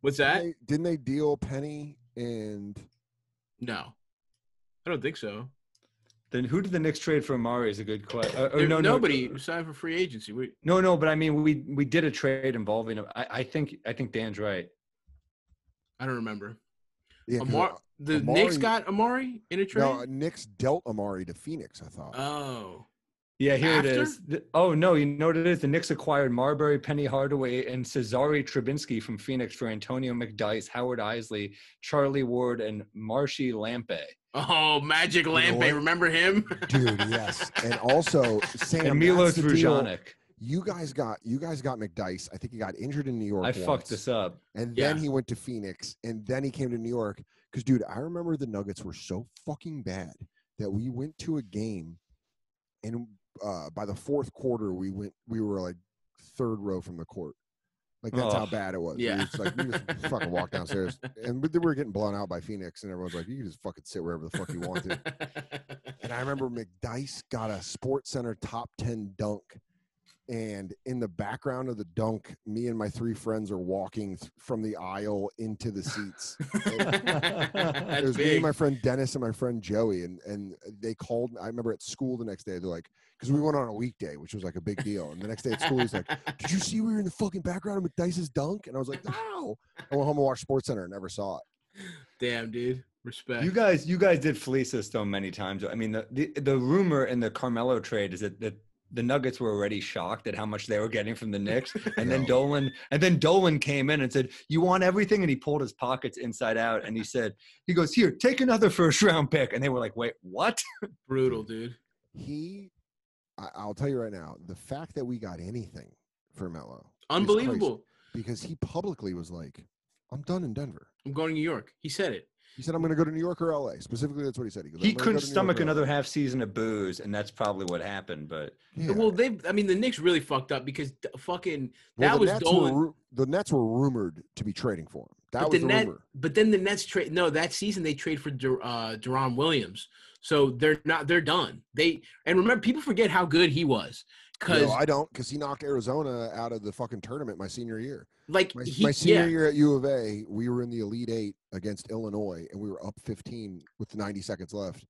S1: What's that?
S3: Didn't they, didn't they deal Penny and
S1: No, I don't think so.
S2: Then who did the Knicks trade for Amar'e is a good question. Uh,
S1: There-
S2: no, no,
S1: nobody signed for free agency. We,
S2: No, no, but I mean, we we did a trade involving him. I, I think I think Dan's right.
S1: I don't remember.
S3: yeah, 'cause,
S1: Amar, the Knicks got Amar'e in a trade.
S3: no, Knicks dealt Amar'e to Phoenix. I thought.
S1: oh,
S2: Yeah, here
S1: After?
S2: it is. Oh no, you know what it is? The Knicks acquired Marbury, Penny Hardaway, and Cezary Trybanski from Phoenix for Antonio McDyess, Howard Eisley, Charlie Ward, and Maciej Lampe.
S1: oh, Magic
S3: know
S1: Lampe.
S3: what?
S1: Remember him,
S3: Dude, yes, and also Sam.
S2: and Milos
S3: that's the deal.
S2: Vujanic.
S3: You guys got you guys got McDyess. I think he got injured in New York.
S2: I fucked this up.
S3: and
S1: Yeah.
S3: then he went to Phoenix, and then he came to New York. Because, dude, I remember the Nuggets were so fucking bad that we went to a game, and uh, by the fourth quarter, we went. We were like third row from the court. Like that's how bad it was.
S1: Yeah.
S3: it's like we just fucking walked downstairs, and we we were getting blown out by Phoenix, and everyone's like, "You can just fucking sit wherever the fuck you want to." And I remember McDyess got a Sports Center top 10 dunk. And in the background of the dunk, me and my three friends are walking th- from the aisle into the seats. it
S1: That's
S3: was me and my friend Dennis and my friend Joey. And, and they called, I remember at school the next day, they're like, because we went on a weekday, which was like a big deal. And the next day at school, he's like, Did you see we were in the fucking background of McDyess's dunk? And I was like, No. I went home and watched Sports Center and never saw it.
S1: Damn, dude. Respect.
S2: You guys, you guys did fleece us though many times. I mean, the the, the rumor in the Carmelo trade is that, that the Nuggets were already shocked at how much they were getting from the Knicks, and then Dolan, and then Dolan came in and said, "You want everything?" And he pulled his pockets inside out, and he said, "He goes here, take another first round pick." And they were like, "Wait, what?"
S1: Brutal, dude.
S3: He, I, I'll tell you right now, the fact that we got anything for Melo
S1: Unbelievable.
S3: because he publicly was like, I'm done in Denver.
S1: I'm going to New York. He said it.
S3: He said, I'm going to go to New York or LA. Specifically, that's what he said. He, goes,
S2: He
S3: "I'm gonna go
S2: couldn't
S3: to
S2: stomach another half season of booze, and that's probably what happened. But
S3: Yeah.
S1: Well, they. I mean, the Knicks really fucked up because d- fucking that
S3: the
S1: was
S3: Nets
S1: Dolan.
S3: Were, ru- the Nets were rumored to be trading for him. That
S1: but
S3: was
S1: the
S3: the
S1: net,
S3: rumor.
S1: but then the Nets trade. No, that season they trade for Dur- uh, Deron Williams. So they're not. They're done. They and remember, people forget how good he was because
S3: No, I don't, because he knocked Arizona out of the fucking tournament my senior year.
S1: like
S3: My,
S1: he,
S3: my senior
S1: yeah,
S3: year at U of A, we were in the Elite Eight against Illinois, and we were up 15 with 90 seconds left,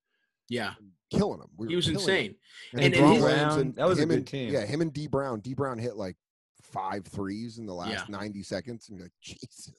S1: yeah,
S3: killing them. We
S1: he was
S3: killing 'em.
S1: insane.
S3: And,
S1: And-
S3: and
S1: and his-
S2: Brown, that was a good
S3: and,
S2: team.
S3: Yeah, him and Dee Brown. Dee Brown hit like five threes in the last
S1: Yeah.
S3: 90 seconds, and you're like, Jesus.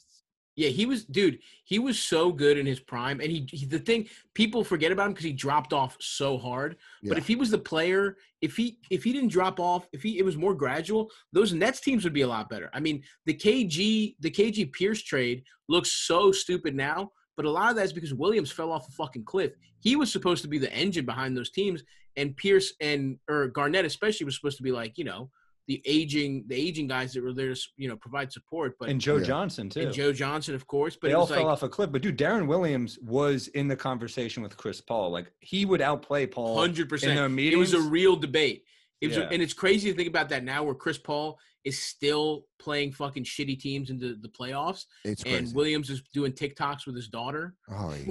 S1: Yeah, he was, dude. He was so good in his prime, and he, he the thing people forget about him because he dropped off so hard. But if he was the player, if he if he didn't drop off, if he it was more gradual, those Nets teams would be a lot better. I mean, the KG the KG Pierce trade looks so stupid now, but a lot of that is because Williams fell off a fucking cliff. He was supposed to be the engine behind those teams, and Pierce and or Garnett especially was supposed to be like you know the aging the aging guys that were there to you know provide support. But
S2: and Joe
S3: Yeah.
S2: Johnson too.
S1: and Joe Johnson, of course. But
S2: they
S1: it
S2: all
S1: was
S2: fell
S1: like
S2: off a cliff. But dude, Deron Williams was in the conversation with Chris Paul. Like he would outplay Paul
S1: hundred
S2: in
S1: percent.
S2: their
S1: It was a real debate. It was, a-
S2: Yeah.
S1: and it's crazy to think about that now, where Chris Paul is still playing fucking shitty teams into the playoffs,
S3: It's
S1: and
S3: crazy.
S1: Williams is doing TikToks with his daughter.
S3: oh,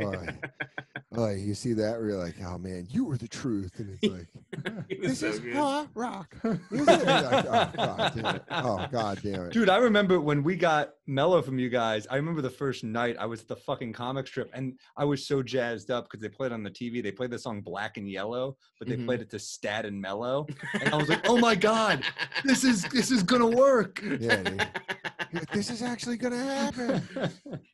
S3: yeah. oh, you see that? Where you're like, oh man, you were the truth, and it's like,
S1: It
S3: this
S1: so
S3: is
S1: good.
S3: huh, rock. This is- like, oh, god damn it! Oh god damn it!
S2: Dude, I remember when we got Melo from you guys. I remember the first night I was at the fucking comic strip and I was so jazzed up because they played on the TV. They played the song Black and Yellow, but they
S1: Mhm.
S2: played it to Stat and Melo. And I was like, oh my God, this is this is gonna work.
S3: Yeah, dude. This is actually gonna happen.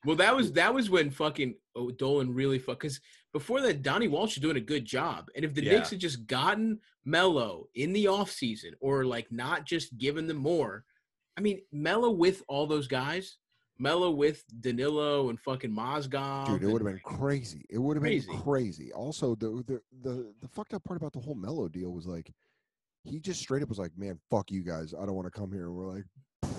S1: Well, that was that was when fucking oh, Dolan really fuck because before that, Donnie Walsh was doing a good job, and if the
S2: Yeah.
S1: Knicks had just gotten Melo in the offseason or like not just given them more, I mean, Melo with all those guys, Melo with Danilo and fucking Mozgov,
S3: Dude, it would have been crazy. It would have been
S1: Crazy.
S3: crazy. Also, the, the the the fucked up part about the whole Melo deal was like he just straight up was like, "Man, fuck you guys. I don't want to come here." And we're like,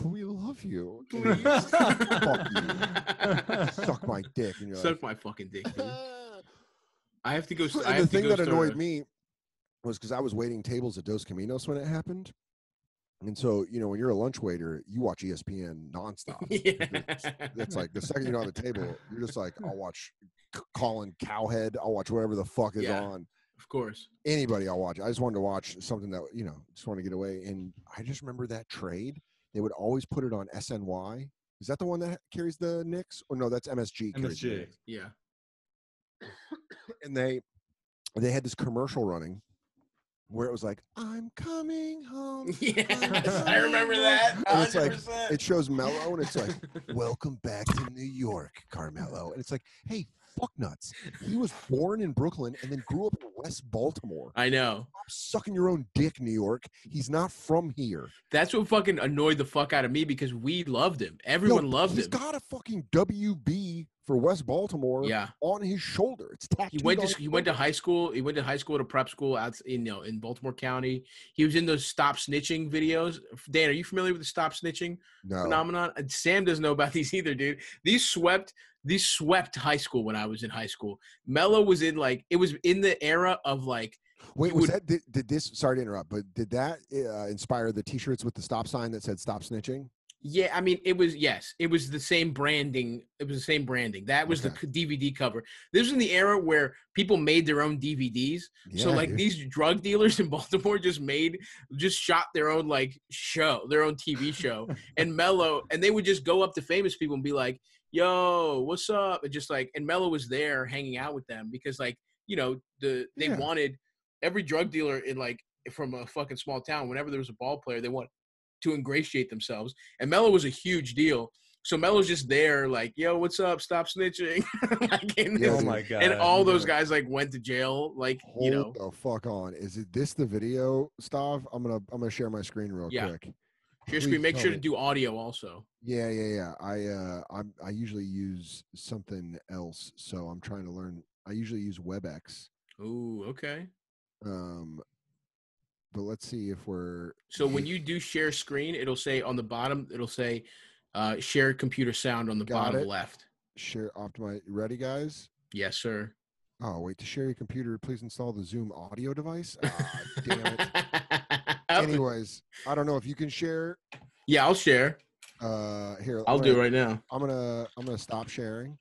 S3: "We love you.
S1: Please.
S3: Fuck you. Suck my dick." And you're
S1: Suck my fucking dick. Dude. I have to go. I
S3: the
S1: have to
S3: thing that annoyed
S1: a-
S3: me was because I was waiting tables at Dos Caminos when it happened. And so, you know, when you're a lunch waiter, you watch ESPN nonstop. It's, it's like the second you're on the table, you're just like, I'll watch Colin Cowherd. I'll watch whatever the fuck is
S1: Yeah.
S3: on.
S1: Of course.
S3: Anybody I'll watch. I just wanted to watch something that, you know, just want to get away. And I just remember that trade. They would always put it on SNY. Is that the one that carries the Knicks? Or no, that's MSG.
S2: MSG.
S1: Yeah.
S3: and they they had this commercial running where it was like i'm coming home
S1: Yes, I remember that.
S3: home." and it's like it shows Melo and it's like welcome back to new york carmelo and it's like hey fuck nuts he was born in brooklyn and then grew up in west baltimore
S1: I know.
S3: Stop sucking your own dick new york he's not from here
S1: That's what fucking annoyed the fuck out of me because we loved him.
S3: Yo,
S1: Everyone loved
S3: he's
S1: him.
S3: He's got a fucking wb for west baltimore
S1: Yeah.
S3: on his shoulder it's
S1: He went to he went to high school. He went to high school to prep school out in you know in Baltimore County. He was in those stop snitching videos. Dan, are you familiar with the stop snitching
S3: no
S1: phenomenon? Sam doesn't know about these either, dude. These swept these swept high school when I was in high school. Melo was in like it was in the era of like
S3: Wait, was
S1: would-
S3: that did, did this? Sorry to interrupt, but did that uh, inspire the T-shirts with the stop sign that said "Stop Snitching"?
S1: Yeah, I mean, it was yes, it was the same branding. It was the same branding. That was
S3: Okay.
S1: the DVD cover. This was in the era where people made their own DVDs. so like
S3: dude.
S1: these drug dealers in Baltimore just made, just shot their own like show, their own TV show, and Melo, and they would just go up to famous people and be like, "Yo, what's up?" And just like, and Melo was there hanging out with them because like you know the they
S3: Yeah.
S1: wanted every drug dealer in like from a fucking small town. Whenever there was a ball player, they want to ingratiate themselves. And Melo was a huge deal. So Melo's just there, like, yo, what's up? Stop snitching. like, and,
S3: Yeah,
S2: oh my god!
S1: and all those
S3: yeah.
S1: guys like went to jail. Like,
S3: Hold
S1: you know,
S3: the fuck on. Is it this the video, Stav? I'm gonna I'm gonna share my screen real
S1: Yeah.
S3: quick.
S1: Share screen. Make sure
S3: me.
S1: to do audio also.
S3: Yeah, yeah, yeah. I uh I'm I usually use something else, so I'm trying to learn. I usually use WebEx.
S1: Ooh, okay.
S3: Um, but let's see if we're
S1: So when you do share screen, it'll say on the bottom, it'll say uh, share computer sound on the
S3: Got
S1: bottom
S3: it.
S1: left.
S3: share optimize. Ready, guys?
S1: Yes, sir.
S3: Oh, wait to share your computer. Please install the Zoom audio device. Ah, damn it. Anyways i don't know if you can share
S1: yeah, I'll share.
S3: uh here
S1: I'll
S3: I'm
S1: do it right now.
S3: i'm gonna i'm gonna stop sharing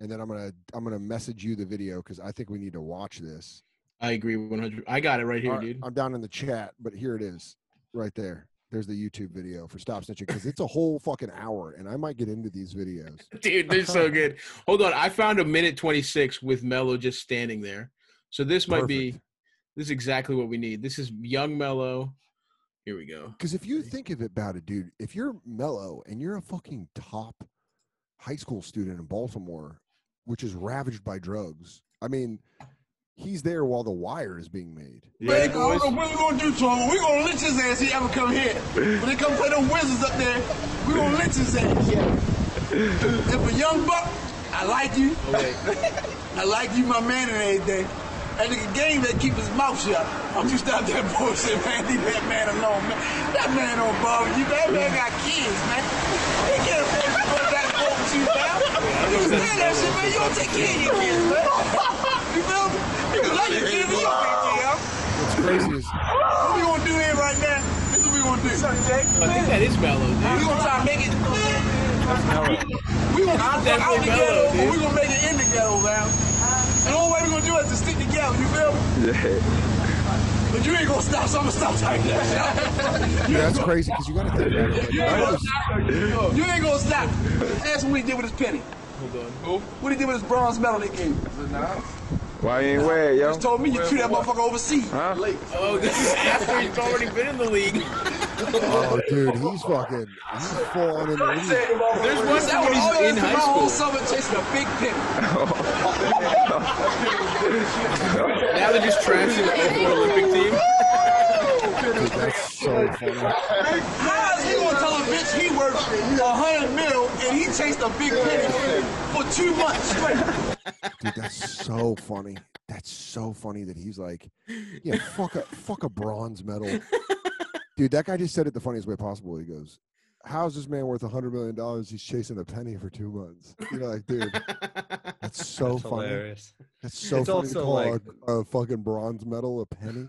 S3: and then i'm gonna i'm gonna message you the video because i think we need to watch this
S1: I agree 100. I got it right here,
S3: right,
S1: dude.
S3: i'm down in the chat but here it is right there there's the youtube video for stop snitching because it's a whole fucking hour and i might get into these videos
S1: Dude, they're so good. Hold on, I found a minute 26 with Melo just standing there. So this might be this is exactly what we need. This is young Melo. Here we go.
S3: because if you think of it about it dude if you're Melo and you're a fucking top high school student in baltimore which is ravaged by drugs i mean he's there while the wire is being made
S1: You ready,
S4: I don't know what we gonna do to him. We gonna lynch his ass if he ever come here. When they come play them wizards up there, we gonna lynch his ass. If a young buck, I like you.
S1: Wait.
S4: I like you, my man, and everything. And the game that keep his mouth shut. Don't you stop that bullshit, man. Leave that man alone, man. That man don't bother you. That man got kids, man. He can't afford to put that boat with you, man. You understand that shit, man. You don't take care of your kids, man. You feel me? You like your kids, but you don't take care of them.
S3: what's crazy is
S4: What we gonna do here right now? This is what we gonna do.
S1: I think that is Mello,
S4: We gonna try to make it. We gonna out the ghetto, but we gonna make it in the ghetto, man. And the only way we gonna do it is to stick together. You feel me? But you ain't gonna stop, so I'm gonna stop like that.
S3: Yeah, that's crazy because you got to think about it.
S4: You ain't gonna stop. You ain't gonna stop. Ask him what he did with his penny.
S1: Hold on.
S4: What he did with his bronze medal they gave you.
S5: Why you ain't wear it, yo?
S4: Just told me you threw that motherfucker overseas.
S5: Huh?
S1: Oh, this is after he's already been in the league.
S3: oh, dude, he's fucking, he's full on in the league.
S1: There's one
S4: That
S1: time when
S4: was all
S1: he's in
S4: this
S1: high
S4: my whole
S1: school.
S4: summer chasing a big penny.
S1: Now they're just trashing the Olympic team.
S3: Dude, that's so funny.
S4: How is he gonna tell a bitch he worked a hundred mil and he chased a big penny for two months straight?
S3: Dude, that's so funny. that's so funny that he's like, yeah, fuck a fuck a bronze medal, dude. That guy just said it the funniest way possible. He goes, "How's this man worth a hundred million dollars? He's chasing a penny for two months." You know, like, dude, that's so
S2: That's
S3: funny.
S2: hilarious.
S3: That's so
S2: It's
S3: funny to
S2: also
S3: call
S2: like-
S3: a, a fucking bronze medal a penny.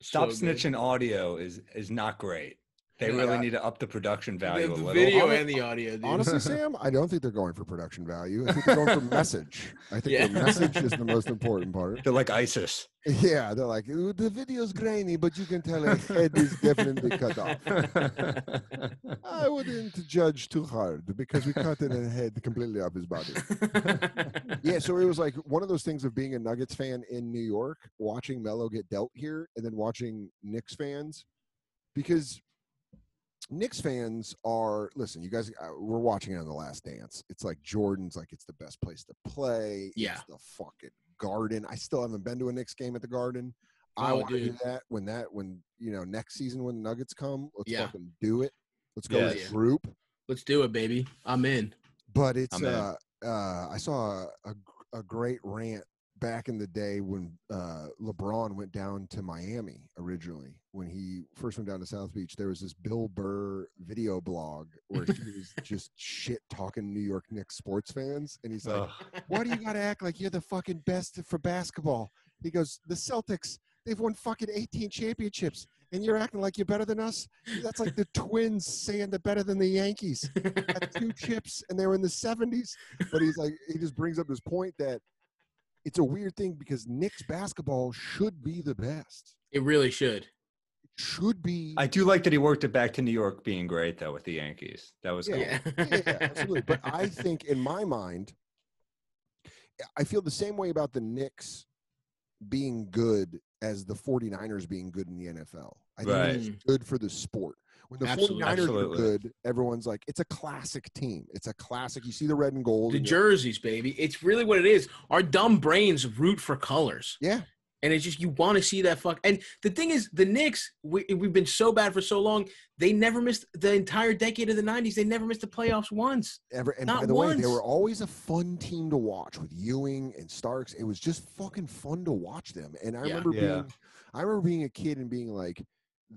S2: Stop
S1: So good.
S2: snitching audio is is not great. They
S3: Yeah.
S2: really need to up the production
S1: The,
S2: value a
S1: the
S2: little.
S1: video
S3: Hon-
S1: and the audio, dude.
S3: Honestly, Sam, I don't think they're going for production value. I think they're going for message. I think
S1: Yeah.
S3: the message is the most important part.
S2: They're like ISIS.
S3: Yeah, they're like "Ooh, the video's grainy, but you can tell a head is definitely cut off. I wouldn't judge too hard because we cut in a head completely off his body. Yeah, so it was like one of those things of being a Nuggets fan in New York, watching Melo get dealt here, and then watching Knicks fans, because Knicks fans are listen. You guys, uh, we're watching it on the Last Dance. It's like Jordan's like it's the best place to play.
S1: Yeah.
S3: it's the fucking Garden. I still haven't been to a Knicks game at the Garden. I
S1: Oh,
S3: want to do that when that when you know next season when the Nuggets come. Let's
S1: Yeah.
S3: fucking do it. Let's go
S2: Yeah.
S3: as
S1: Yeah.
S3: group
S1: Let's do it, baby. I'm in.
S3: but it's
S2: I'm in.
S3: uh, uh I saw a, a, a great rant back in the day when uh LeBron went down to Miami originally when he first went down to South Beach there was this Bill Burr video blog where he was just shit talking New York Knicks sports fans and he's like
S2: Ugh.
S3: why do you got to act like you're the fucking best for basketball he goes the Celtics they've won fucking 18 championships and you're acting like you're better than us that's like the twins saying they're better than the Yankees two chips and they were in the 70s. But he's like, he just brings up this point that it's a weird thing because Knicks basketball should be the best.
S1: It really should.
S3: It should be.
S2: I do like that he worked it back to New York being great though with the Yankees. That was cool.
S1: Yeah.
S3: yeah, yeah, absolutely. But I think in my mind, I feel the same way about the Knicks being good as the 49ers being good in the NFL. I think
S2: Right.
S3: it's good for the sport. When the
S1: Absolutely.
S3: 49ers
S2: Absolutely.
S3: are good, everyone's like, it's a classic team. It's a classic. You see the red and gold.
S1: the
S3: and
S1: jerseys, baby. It's really what it is. Our dumb brains root for colors.
S3: Yeah.
S1: And it's just you want to see that fuck. And the thing is, the Knicks, we, we've been so bad for so long. They never missed the entire decade of the '90s. They never missed the playoffs once.
S3: Ever, and by
S1: Not
S3: the way, they were always a fun team to watch with Ewing and Starks. It was just fucking fun to watch them. And I
S1: Yeah.
S3: remember
S2: Yeah.
S3: being, I remember being a kid and being like,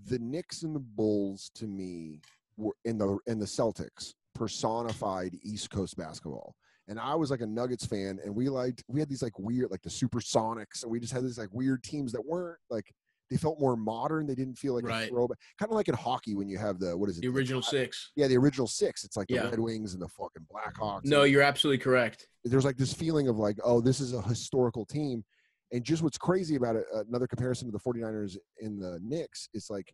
S3: the Knicks and the Bulls to me were in the and the Celtics personified East Coast basketball. And I was like a Nuggets fan, and we liked we had these like weird like the Supersonics, and we just had these like weird teams that weren't like they felt more modern. They didn't feel like a throwback, kind of like in hockey when you have the what is it
S1: The original six.
S3: yeah, the original six. It's like the
S1: Yeah.
S3: Red Wings and the fucking Blackhawks.
S1: No, you're absolutely correct.
S3: there's like this feeling of like, oh, this is a historical team. And just what's crazy about it, another comparison to the 49ers in the Knicks, is like,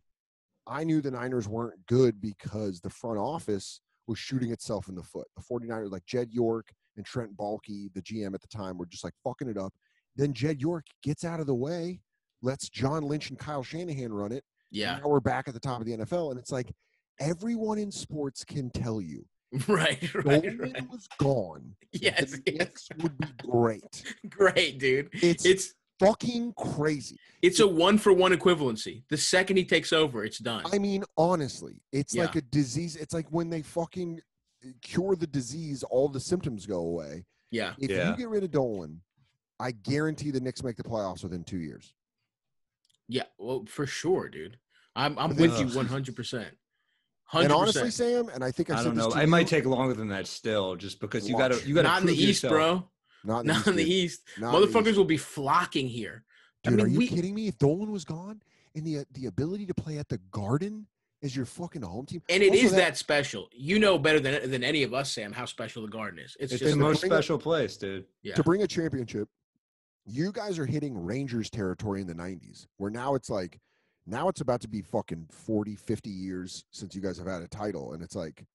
S3: I knew the Niners weren't good because the front office was shooting itself in the foot. The 49ers, like Jed York and Trent Baalke, the GM at the time, were just like fucking it up. Then Jed York gets out of the way, lets John Lynch and Kyle Shanahan run it,
S1: Yeah.
S3: now we're back at the top of the NFL, and it's like everyone in sports can tell you
S1: Right. Right.
S3: Goldman
S1: right.
S3: was gone.
S1: Yes.
S3: the
S1: yes.
S3: Would be great.
S1: Great, dude.
S3: It's,
S1: It's
S3: fucking crazy.
S1: it's a one for one equivalency. The second he takes over, it's done.
S3: I mean, honestly, it's
S1: Yeah.
S3: like a disease. It's like when they fucking cure the disease, all the symptoms go away.
S1: yeah.
S3: If
S2: Yeah.
S3: you get rid of Dolan, I guarantee the Knicks make the playoffs within two years.
S1: Yeah. Well, for sure, dude. I'm I'm with you 100. percent
S3: And honestly. Sam, and I think I,
S2: I don't
S3: this
S2: know.
S3: to
S2: It might take longer than that still, just because you got to you got to
S1: Not in the East, bro.
S3: not in the
S1: Not
S3: East,
S1: in the. East.
S3: Not in the
S1: Motherfuckers
S3: East.
S1: will be flocking here. I
S3: Dude,
S1: mean,
S3: are you
S1: we-
S3: kidding me? If Dolan was gone, and the the ability to play at the Garden as your fucking home team,
S1: And it
S3: Also
S1: is
S3: that-
S1: that, special. You know better than than any of us, Sam, how special the Garden is. It's,
S2: It's
S1: just
S2: the most
S3: bring it-
S2: special place, dude.
S1: yeah.
S3: to bring a championship, you guys are hitting Rangers territory in the 90s, where now it's like, now it's about to be fucking 40, 50 years since you guys have had a title. And it's like,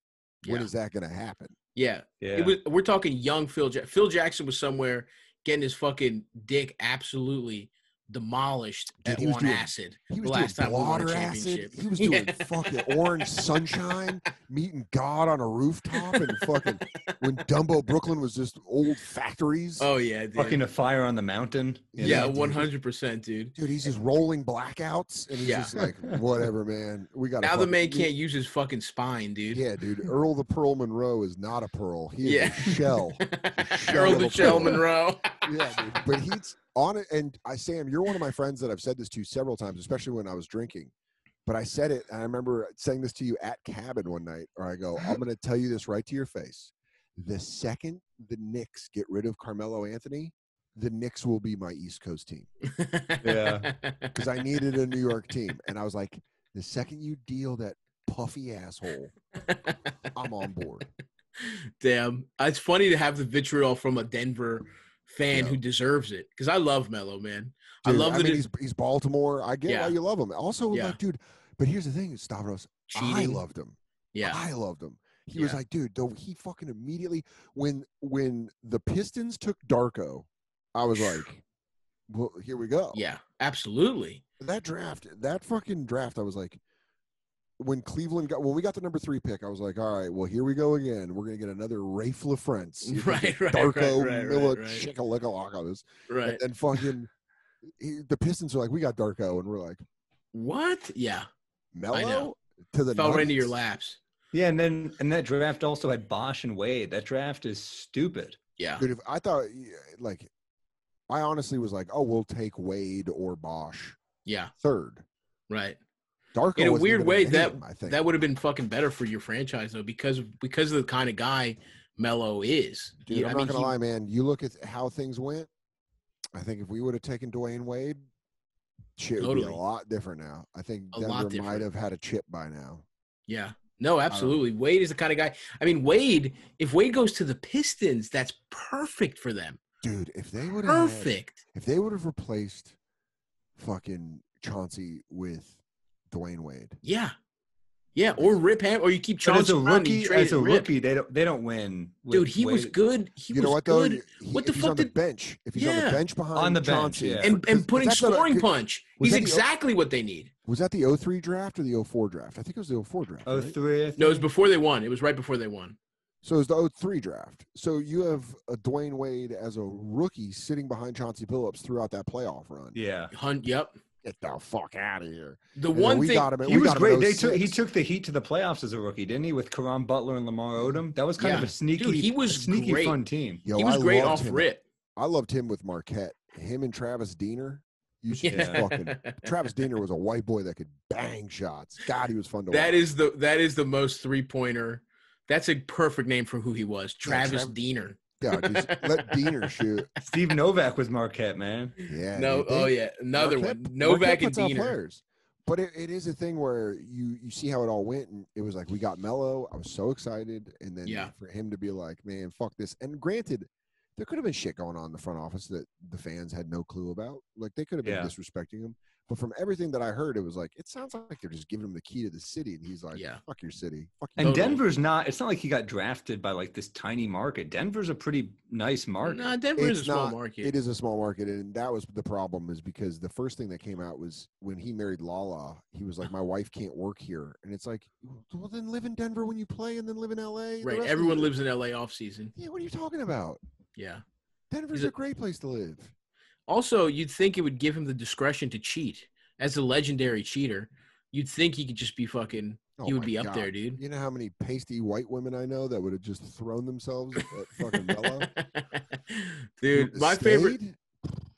S3: when
S1: Yeah.
S3: is that going to happen?
S1: yeah.
S2: Yeah.
S1: It was, we're talking young Phil. Ja- Phil Jackson was somewhere getting his fucking dick absolutely demolished
S3: Dude,
S1: at,
S3: he was
S1: on
S3: doing-
S1: acid.
S3: He was
S1: the last
S3: doing
S1: time we won a
S3: water acid.
S1: championship.
S3: He was doing
S1: Yeah.
S3: fucking orange sunshine, meeting God on a rooftop, and fucking when Dumbo Brooklyn was just old factories.
S1: Oh yeah, dude.
S2: Fucking a fire on the mountain.
S1: yeah, one hundred percent, dude.
S3: Dude, he's just rolling blackouts, and he's
S1: Yeah.
S3: just like, whatever, man. We got
S1: Now the man can't use his fucking spine, dude.
S3: Yeah, dude. Earl the Pearl Monroe is not a pearl. He is
S1: Yeah.
S3: a shell.
S1: Earl the Shell
S3: pearl.
S1: Monroe.
S3: yeah, dude. But he's on it and i sam you're one of my friends that i've said this to several times especially when i was drinking but i said it and i remember saying this to you at cabin one night or i go i'm going to tell you this right to your face the second the Knicks get rid of Carmelo Anthony, the Knicks will be my East Coast team
S2: Yeah.
S3: because I needed a New York team. And I was like, the second you deal that puffy asshole, I'm on board.
S1: Damn, it's funny to have the vitriol from a Denver fan
S3: Yeah.
S1: who deserves it because I love Melo, man. I love
S3: I
S1: that
S3: mean, he's, he's Baltimore. I get
S1: Yeah.
S3: why you love him. Also,
S1: Yeah.
S3: like, dude, but here's the thing, Stavros. I loved him.
S1: yeah,
S3: I loved him. He was like, dude, though he fucking immediately when when the Pistons took Darko, I was like, well, here we go.
S1: yeah, absolutely.
S3: That draft, that fucking draft, I was like, when Cleveland got when we got the number three pick, I was like, all right, well, here we go again. We're gonna get another Raef LaFrentz,
S1: Right, right,
S3: Darko,
S1: right, right,
S3: Milla,
S1: right, right.
S3: Chickalackalackas.
S1: Right.
S3: and then fucking he, the Pistons are like, we got Darko, and we're like,
S1: What? Yeah, Melo
S3: to the
S1: fell right into your laps.
S2: Yeah, and then and that draft also had Bosh and Wade. That draft is stupid.
S1: Yeah,
S3: Dude, if I thought like, I honestly was like, oh, we'll take Wade or Bosh
S1: yeah,
S3: third.
S1: right.
S3: Darko
S1: In a weird way, that
S3: I think
S1: that would have been fucking better for your franchise though, because because of the kind of guy Melo is.
S3: Dude,
S1: He-
S3: I'm
S1: I
S3: not gonna
S1: he-
S3: lie, man. You look at how things went. I think if we would have taken Dwyane Wade, shit would be a lot different now. I think
S1: A
S3: Denver might have had a chip by now.
S1: Yeah. No, absolutely. Wade is the kind of guy. I mean, Wade. If Wade goes to the Pistons, that's perfect for them.
S3: Dude, if they would have
S1: Perfect.
S3: if they would have replaced fucking Chauncey with Dwyane Wade.
S1: Yeah. Yeah. Or Rip Ham, or you keep
S2: But as
S1: Chauncey
S2: a
S1: around and you
S2: rookie, as a
S1: Rip.
S2: rookie, they don't they don't win.
S1: dude, he was good. He
S3: you
S1: was
S3: know what though?
S1: good.
S3: He-
S1: What the
S3: if he's
S1: fuck
S3: on the
S1: did-
S3: bench? If he's on the bench behind
S2: On the bench,
S3: Chauncey,
S2: yeah.
S1: and and putting
S3: that's not a-
S1: scoring punch. He's
S3: that the-
S1: exactly what they need.
S3: Was that the 03 draft or the 04 draft? I think it was the 04 draft.
S2: Oh
S3: right?
S1: No, it was before they won. It was right before they won.
S3: So it was the 03 draft. So you have a Dwyane Wade as a rookie sitting behind Chauncey Billups throughout that playoff run.
S2: Yeah,
S1: Hunt. Yep.
S3: Get the fuck out of here.
S1: The
S3: And
S1: one
S3: we
S1: thing.
S3: got him.
S2: he
S3: we
S2: was
S3: got
S2: great. They took he
S3: oh
S2: took the Heat to the playoffs as a rookie, didn't he? With Caron Butler and Lamar Odom. That was kind of a sneaky.
S1: Dude, he was
S2: a sneaky
S1: great.
S2: fun team.
S3: Yo,
S1: he was
S3: I
S1: great off
S3: him.
S1: rip.
S3: I loved him with Marquette. Him and Travis Diener. You should
S2: Yeah.
S3: fucking. Travis Diener was a white boy that could bang shots. God, he was fun to watch.
S1: That is the that is the most three pointer. That's a perfect name for who he was.
S3: Yeah,
S1: Travis
S3: Trav-
S1: Diener.
S3: Yeah, just let Diener shoot.
S2: Steve Novak was Marquette, man.
S3: Yeah.
S1: No, oh yeah, another
S3: Marquette-
S1: one. Novak
S3: Marquette
S1: and
S3: puts
S1: Diener.
S3: players. But it, it is a thing where you you see how it all went, and it was like we got Melo. I was so excited, and then
S1: Yeah.
S3: for him to be like, "Man, fuck this." And granted, there could have been shit going on in the front office that the fans had no clue about. Like they could have been
S2: Yeah.
S3: disrespecting him. But from everything that I heard, it was like it sounds like they're just giving him the key to the city, and he's like,
S1: Yeah.
S3: "Fuck your city, fuck
S2: And
S1: Totally.
S2: Denver's not. It's not like he got drafted by like this tiny market. Denver's a pretty nice market.
S1: Nah, Denver is a
S3: It's
S1: small
S3: not-
S1: market.
S3: It is a small market, and that was the problem. Is because the first thing that came out was when he married Lala. He was like, "My wife can't work here," and it's like, "Well, then live in Denver when you play, and then live in LA."
S1: right. Everyone lives in LA off season.
S3: Yeah, what are you talking about?
S1: Yeah.
S3: Denver's a,
S1: a-
S3: great place to live.
S1: Also, you'd think it would give him the discretion to cheat. As a legendary cheater, you'd think he could just be fucking.
S3: Oh
S1: he would be up
S3: God.
S1: there, dude.
S3: You know how many pasty white women I know that would have just thrown themselves at fucking Bella?
S1: dude, my favorite.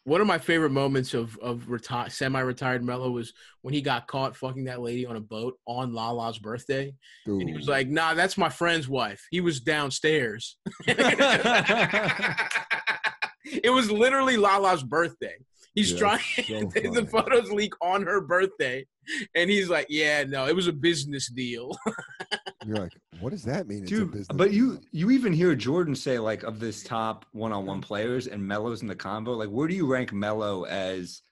S1: One of my favorite moments of of reti- semi-retired Melo was when he got caught fucking that lady on a boat on Lala's birthday, and he was like, "Nah, that's my friend's wife. He was downstairs." it was literally Lala's birthday. He's
S3: Yeah,
S1: trying.
S3: so
S1: the photos leak on her birthday, and he's like, "Yeah, no, it was a business deal."
S3: You're like, what does that mean? It's a
S2: Dude,
S3: business.
S2: but you
S3: deal?"
S2: you even hear Jordan say like of this top one-on-one players and Melo's in the combo. Like, where do you rank Melo as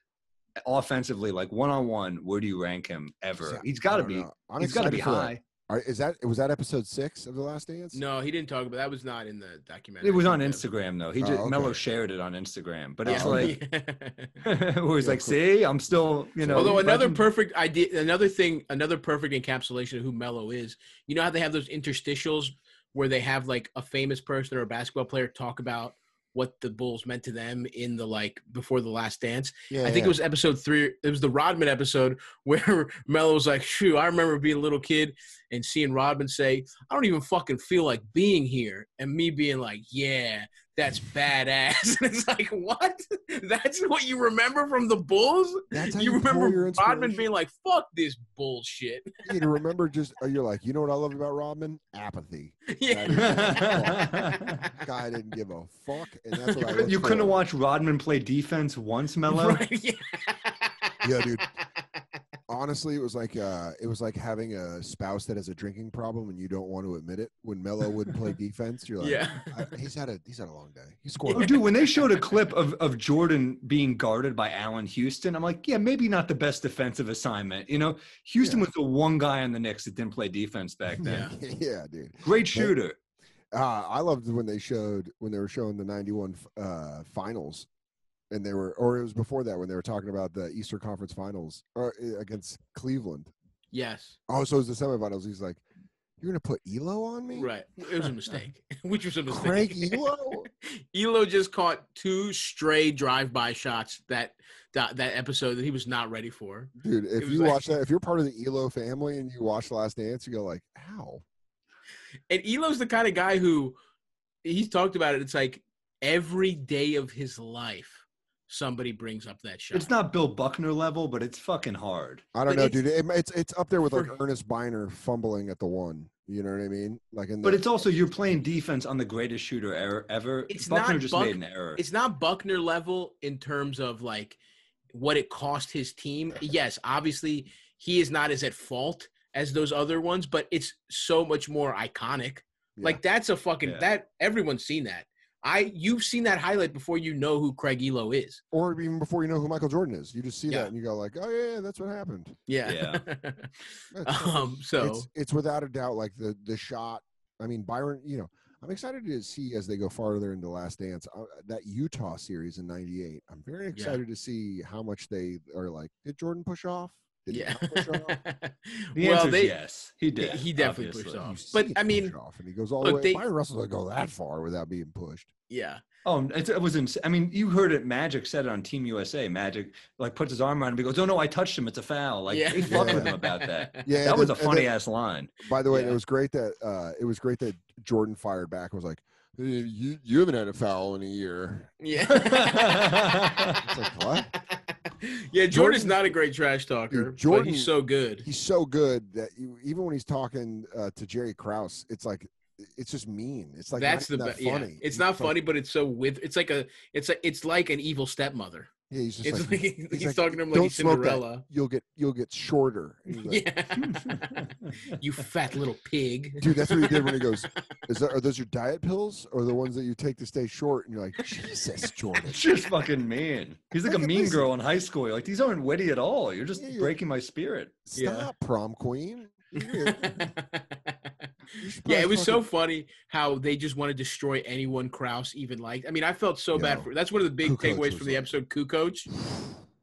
S2: offensively? Like one-on-one, where do you rank him ever?
S3: See,
S2: He's
S3: I
S2: got to be.
S3: know. I'm
S2: He's got to be high.
S3: All right, is that was that episode six of the Last Dance?
S1: no, he didn't talk about that. Was not in the documentary.
S2: It was on Instagram though. He
S3: Oh,
S2: just
S3: okay.
S2: Melo shared it on Instagram, but
S1: Yeah.
S2: it's like
S1: Yeah.
S2: where he's
S3: Yeah,
S2: like,
S3: cool.
S2: "See, I'm still, you know."
S1: Although another
S2: fucking-
S1: perfect idea, another thing, another perfect encapsulation of who Melo is. You know how they have those interstitials where they have like a famous person or a basketball player talk about what the Bulls meant to them in the like before the last dance.
S3: yeah,
S1: I think
S3: yeah.
S1: it was episode three. It was the Rodman episode where Melo was like, "Shoot, I remember being a little kid and seeing Rodman say, I don't even fucking feel like being here,' and me being like, "Yeah, that's badass. And it's like, what? That's what you remember from the Bulls?
S3: That's how
S1: You
S3: you,
S1: remember
S3: your
S1: Rodman being like, fuck this bullshit.
S3: you remember just uh, you're like, you know what I love about Rodman? Apathy.
S1: yeah.
S3: Guy didn't give a fuck, and that's what I. look
S2: you couldn't
S3: for.
S2: watch Rodman play defense once, Melo.
S1: Right, yeah.
S3: Yeah, dude. Honestly, it was like uh, it was like having a spouse that has a drinking problem and you don't want to admit it. When Melo wouldn't play defense, you're like,
S1: Yeah.
S3: He's had a he's had a long day. He
S2: Oh,
S3: scored.
S2: dude, when they showed a clip of, of Jordan being guarded by Allan Houston, I'm like, yeah, maybe not the best defensive assignment. You know, Houston
S3: Yeah.
S2: was the one guy on the Knicks that didn't play defense back then.
S1: Yeah.
S3: yeah, dude.
S2: Great shooter.
S3: Uh, I loved when they showed when they were showing the '91 uh, finals, and they were, or it was before that when they were talking about the Eastern Conference Finals or uh, against Cleveland.
S1: Yes.
S3: Oh, so it was the semifinals. He's like, "You're gonna put Ehlo on me,
S1: Right. It was a mistake. Which was a mistake.
S3: Craig Ehlo?"
S1: Ehlo just caught two stray drive-by shots that that, that episode that he was not ready for.
S3: Dude, if you
S1: like-
S3: watch that, if you're part of the Ehlo family and you watch Last Dance, you go like, "How?"
S1: And Ehlo's the kind of guy who he's talked about it. It's like every day of his life, somebody brings up that shot.
S2: It's not Bill Buckner level, but it's fucking hard.
S3: I don't
S1: But
S3: know,
S1: it's-
S3: dude. It, it's it's up there with like Earnest Byner fumbling at the one. You know what I mean? Like in the,
S2: But it's also you're playing defense on the greatest shooter ever. ever.
S1: It's
S2: Buckner
S1: not
S2: just
S1: Buck-
S2: made an error.
S1: It's not Buckner level in terms of like what it cost his team. Yes, obviously he is not as at fault as those other ones, but it's so much more iconic.
S3: Yeah.
S1: Like that's a fucking
S2: Yeah.
S1: that everyone's seen that. I you've seen that highlight before you know who Craig Ehlo is.
S3: or even before you know who Michael Jordan is, you just see
S1: Yeah.
S3: that and you go like, "Oh yeah, yeah that's what happened."
S1: Yeah.
S3: That's-
S1: um so
S3: it's it's without a doubt like the the shot. I mean, Bryon. You know, I'm excited to see as they go farther into Last Dance uh, that Utah series in '98. I'm very excited to see how much they are like. Did Jordan push off? Did
S1: yeah.
S3: not push off?
S2: the
S1: well, they
S2: yes. He did.
S1: he definitely pushed off. But, I mean,
S3: off, and he goes all
S1: look,
S3: the way.
S1: they-
S3: Bryon Russell doesn't go that far without being pushed.
S1: yeah.
S2: Oh, it, it was. Ins- I mean, you heard it. Magic said it on Team USA. Magic like puts his arm around him. He goes, "Oh no, I touched him. It's a foul." Like
S1: Yeah.
S2: they fucked with
S3: Yeah.
S2: him about that.
S3: Yeah,
S2: that was a
S3: then- and
S2: funny
S3: then-
S2: ass line.
S3: By the way,
S1: Yeah.
S3: it was great that uh, it was great that Jordan fired back. and Was like, "Eh, you you haven't had a foul in a year.
S1: Yeah.
S3: It's like, what?
S1: Yeah, Jordan's
S3: Jordan-
S1: not a great trash talker.
S3: Dude,
S1: but
S3: Jordan-
S1: he's so good.
S3: He's so good that you, even when he's talking uh, to Jerry Krause, it's like it's just mean. It's like
S1: That's the best. Yeah,
S3: funny.
S1: it's not funny, but it's so with. It's like a. It's a. It's like an evil stepmother.
S3: Yeah, he's just
S1: It's
S3: like,
S1: like, he's,
S3: like,
S1: talking to him like
S3: "Don't
S1: he's
S3: smoke that.
S1: Cinderella.
S3: You'll get you'll get shorter. Like,
S1: Yeah. you fat little pig.
S3: Dude, that's what he did when he goes. Is that are those your diet pills or the ones that you take to stay short? And you're like, Jesus, Jordan.
S2: It's just fucking mean. He's like a mean
S3: this.
S2: girl in high school. You're like these aren't witty at all. You're just
S3: Yeah,
S2: breaking my spirit.
S3: Stop,
S1: Yeah.
S3: prom queen. You're- you should
S1: yeah, it was so
S3: fucking-
S1: funny how they just want to destroy anyone Krause even liked. I mean, I felt so bad for. That's one of the big
S3: Kukoc
S1: takeaways from the
S3: like-
S1: episode. Kukoc,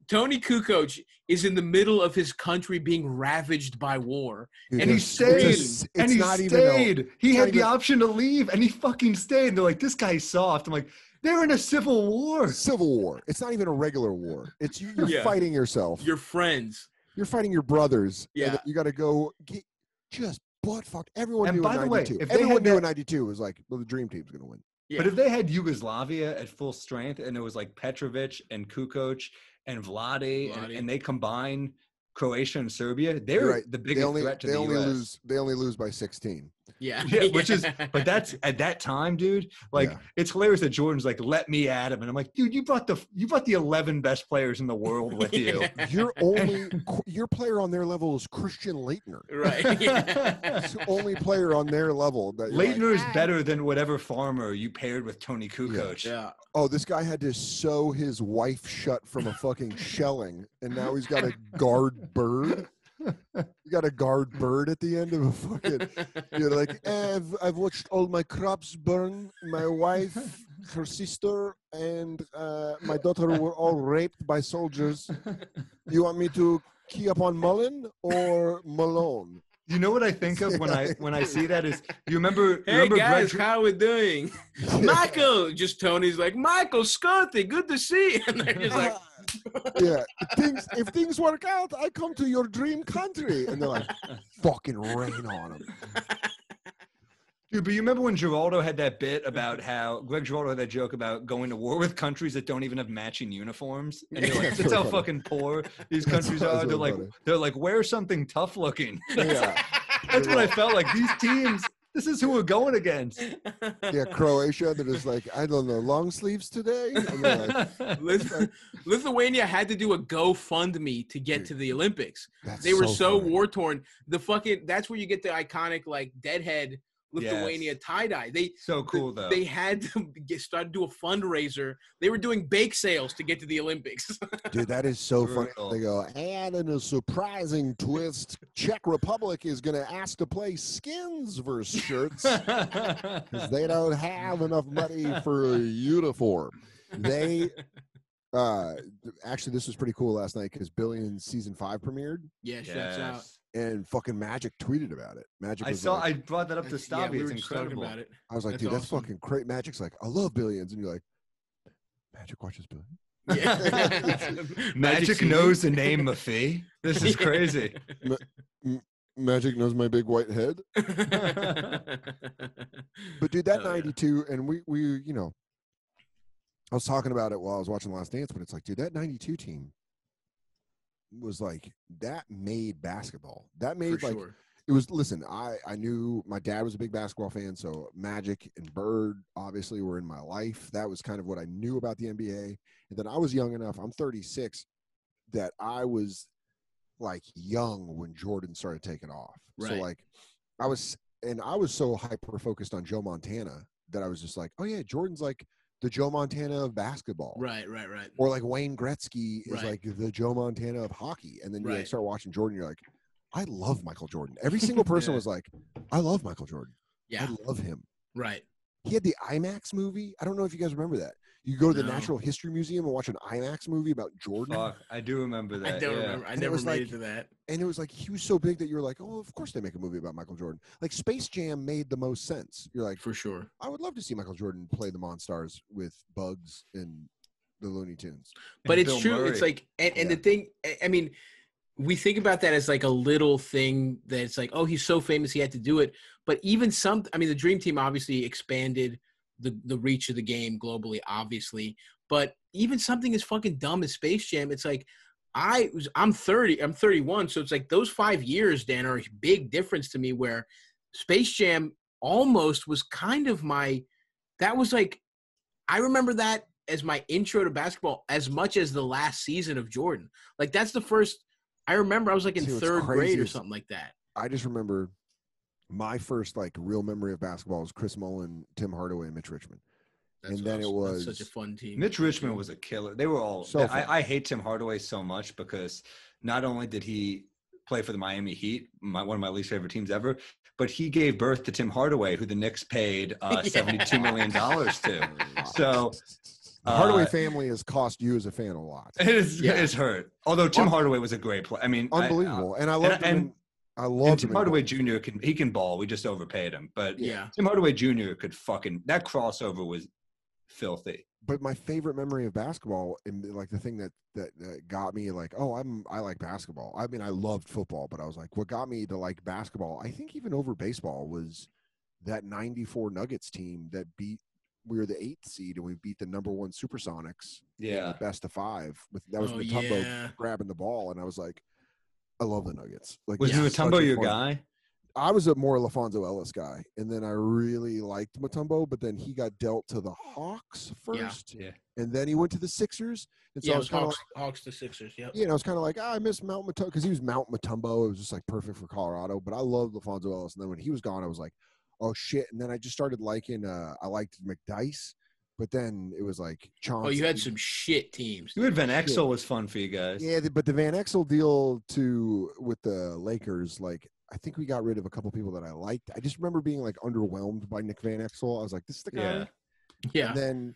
S1: Toni Kukoc is in the middle of his country being ravaged by war.
S3: Dude,
S1: and he stayed,
S3: It's,
S2: and he
S3: not even. A,
S2: stayed. he had
S3: not
S2: the
S3: even-
S2: option to leave, and he fucking stayed. And They're like, this guy's soft. I'm like, they're in a civil war.
S3: civil war. It's not even a regular war. It's you, you're
S1: Yeah.
S3: fighting yourself.
S1: Your friends.
S3: You're fighting your brothers.
S1: Yeah.
S3: you got to go get just butt fucked. Everyone
S2: And
S3: knew
S2: by
S3: in
S2: the way,
S3: 92.
S2: if
S3: Everyone
S2: had
S3: knew
S2: that-
S3: in 92 was like, well, the dream team's going to win.
S1: Yeah.
S2: But if they had Yugoslavia at full strength, and it was like Petrovic and Kukoc and Vlade, and,
S1: Vlade.
S2: and they combine Croatia and Serbia, they're
S3: right.
S2: the
S3: They
S2: biggest
S3: only
S2: threat to
S3: they
S2: the
S3: only
S2: US.
S3: lose they only lose by 16.
S1: Yeah.
S2: Yeah, which is, but that's at that time, dude. Like,
S3: Yeah.
S2: it's hilarious that Jordan's like, "Let me at him," and I'm like, "Dude, you brought the you brought the 11 best players in the world with you."
S3: Your only your player on their level is Christian Laettner.
S1: right. Yeah.
S3: It's the only player on their level that you're like,
S2: Leitner is better than whatever farmer you paired with Toni Kukoc.
S1: yeah.
S3: Oh, this guy had to sew his wife shut from a fucking shelling, and now he's got a guard bird. You got a guard bird at the end of a fucking. You're like, "Eh, I've, I've watched all my crops burn. My wife, her sister, and uh, my daughter were all raped by soldiers. You want me to key up on Mullin or Malone?
S2: You know what I think of when I when I see that is you remember you
S1: Hey
S2: remember
S1: guys,
S2: Greg,
S1: how we doing? Michael, just Tony's like Michael Scotty, good to see you. And they're just like,
S3: yeah, if things if things work out, I come to your dream country, and they're like, fucking rain on them.
S2: Dude, but you remember when Giraldo had that bit mm-hmm. about how Greg Giraldo had that joke about going to war with countries that don't even have matching uniforms, and you're like,
S3: That's
S2: that's how
S3: funny.
S2: fucking poor these countries are. They're like,
S3: funny.
S2: they're like, wear something tough looking.
S3: Yeah.
S2: That's what I felt like. These teams, this is who we're going against.
S3: Yeah, Croatia. They're just like, I don't know, long sleeves today. Like,
S1: Lith- Lithuania had to do a GoFundMe to get
S3: Dude.
S1: to the Olympics. They were so,
S3: funny.
S1: war torn. The fucking that's where you get the iconic like deadhead Lithuania
S2: Yes.
S1: tie dye. They
S2: so cool though.
S1: they had to get started to do a fundraiser. They were doing bake sales to get to the Olympics.
S3: Dude, that is so funny.
S2: Brutal.
S3: They go, and in a surprising twist, Czech Republic is going to ask to play skins versus shirts because they don't have enough money for a uniform. They uh actually this was pretty cool last night because Billions season five premiered
S1: yeah, shouts out.
S2: Yes.
S3: and fucking Magic tweeted about it. Magic
S2: I saw.
S3: like,
S2: I brought that up to
S1: Yeah,
S2: Stabby.
S1: we
S2: it's
S1: were talking
S2: incredible.
S1: about it.
S3: I was like,
S1: That's
S3: dude, that's fucking great. Magic's like, I love Billions, and you're like, Magic watches Billions.
S1: Yeah.
S2: Magic knows the name of Mafee. This is
S1: Yeah.
S2: crazy.
S3: Magic knows my big white head. But dude, that
S1: Hell yeah.
S3: 92, and we we you know, I was talking about it while I was watching Last Dance, but it's like, dude, that 92 team was like that made basketball. That made
S1: For
S3: like
S1: sure.
S3: it was listen, I I knew my dad was a big basketball fan, so Magic and Bird obviously were in my life. That was kind of what I knew about the NBA. And then I was young enough, I'm 36, that I was like young when Jordan started taking off. So like I was and I was so hyper focused on Joe Montana that I was just like, oh yeah, Jordan's like the Joe Montana of basketball.
S1: Right, right, right.
S3: Or like Wayne Gretzky is
S1: Right.
S3: like the Joe Montana of hockey. And then you like start watching Jordan, you're like, I love Michael Jordan. Every single person
S1: Yeah.
S3: was like, I love Michael Jordan.
S1: Yeah,
S3: I love him.
S1: right.
S3: He had the IMAX movie. I don't know if you guys remember that. You go to the
S1: No.
S3: Natural History Museum and watch an IMAX movie about Jordan.
S2: Fuck, I do remember that.
S1: I don't
S2: yeah.
S1: remember. I
S3: And
S1: never
S3: was
S1: made
S3: like-
S1: it to that.
S3: And it was like he was so big that you were like, oh, of course they make a movie about Michael Jordan. Like Space Jam made the most sense. You're like,
S1: For sure.
S3: I would love to see Michael Jordan play the Monstars with Bugs and the Looney Tunes.
S1: but
S2: And
S1: it's
S2: Bill
S1: true. It's like, and, and
S3: Yeah.
S1: the thing, I- I mean, we think about that as like a little thing that it's like, oh, he's so famous, he had to do it. But even some, I mean, the Dream Team obviously expanded the the reach of the game globally, obviously. But even something as fucking dumb as Space Jam, it's like, I was, I'm 30, I'm 31, so it's like those five years, Dan, are a big difference to me. Where Space Jam almost was kind of my, that was like, I remember that as my intro to basketball as much as the last season of Jordan. Like that's the first I remember I was like in
S3: See,
S1: third grade or something like that.
S3: I just remember my first like real memory of basketball was Chris Mullin, Tim Hardaway, and Mitch Richmond.
S1: That's
S3: And then it
S1: was such a fun team.
S2: Mitch Richmond was a killer. They were all.
S3: So.
S2: I, I hate Tim Hardaway so much because not only did he play for the Miami Heat, my, one of my least favorite teams ever, but he gave birth to Tim Hardaway, who the Knicks paid uh, seventy-two million dollars to. So
S3: The Hardaway
S2: uh,
S3: family has cost you as a fan a lot.
S2: it is
S1: Yeah.
S2: it's hurt. Although Tim Hardaway was a great player. I mean, I- uh,
S3: Unbelievable. and I love him.
S2: and-
S3: in- I
S2: and
S3: loved
S2: Tim
S3: him. in
S2: Hardaway. Jr. can he can ball. We just overpaid him, but
S1: yeah.
S2: Tim Hardaway Jr. could fucking that crossover was filthy.
S3: but my favorite memory of basketball and like the thing that, that that got me like oh i'm i like basketball i mean i loved football but i was like what got me to like basketball i think even over baseball was that 94 nuggets team that beat we were the eighth seed and we beat the number one supersonics in the
S2: Yeah.
S3: best of five with that was
S1: Oh,
S3: Mutombo
S1: yeah.
S3: grabbing the ball and i was like i love the nuggets like
S2: Was
S3: this is such
S2: Mutombo
S3: a
S2: your
S3: fun-
S2: guy?
S3: I was a more LaPhonso Ellis guy, and then I really liked Mutombo, but then he got dealt to the Hawks first,
S2: Yeah.
S3: and then he went to the Sixers, and so
S1: yeah,
S3: I
S1: it
S3: was
S1: was
S3: kind of
S1: Hawks, Hawks to Sixers. Yep.
S3: yeah, and I was kind of like, ah, I miss Mount Mutombo because he was Mount Mutombo. It was just like perfect for Colorado, but I loved LaPhonso Ellis, and then when he was gone, I was like, oh shit, and then I just started liking, uh, I liked McDyess, but then it was like Chauncey.
S1: Oh, you had some shit teams.
S2: You had Van Exel was fun for you guys.
S3: Yeah, but the Van Exel deal to with the Lakers, like I think we got rid of a couple people that I liked. I just remember being like underwhelmed by Nick Van Exel. I was like, this is the guy.
S2: Yeah.
S1: Yeah.
S3: And then,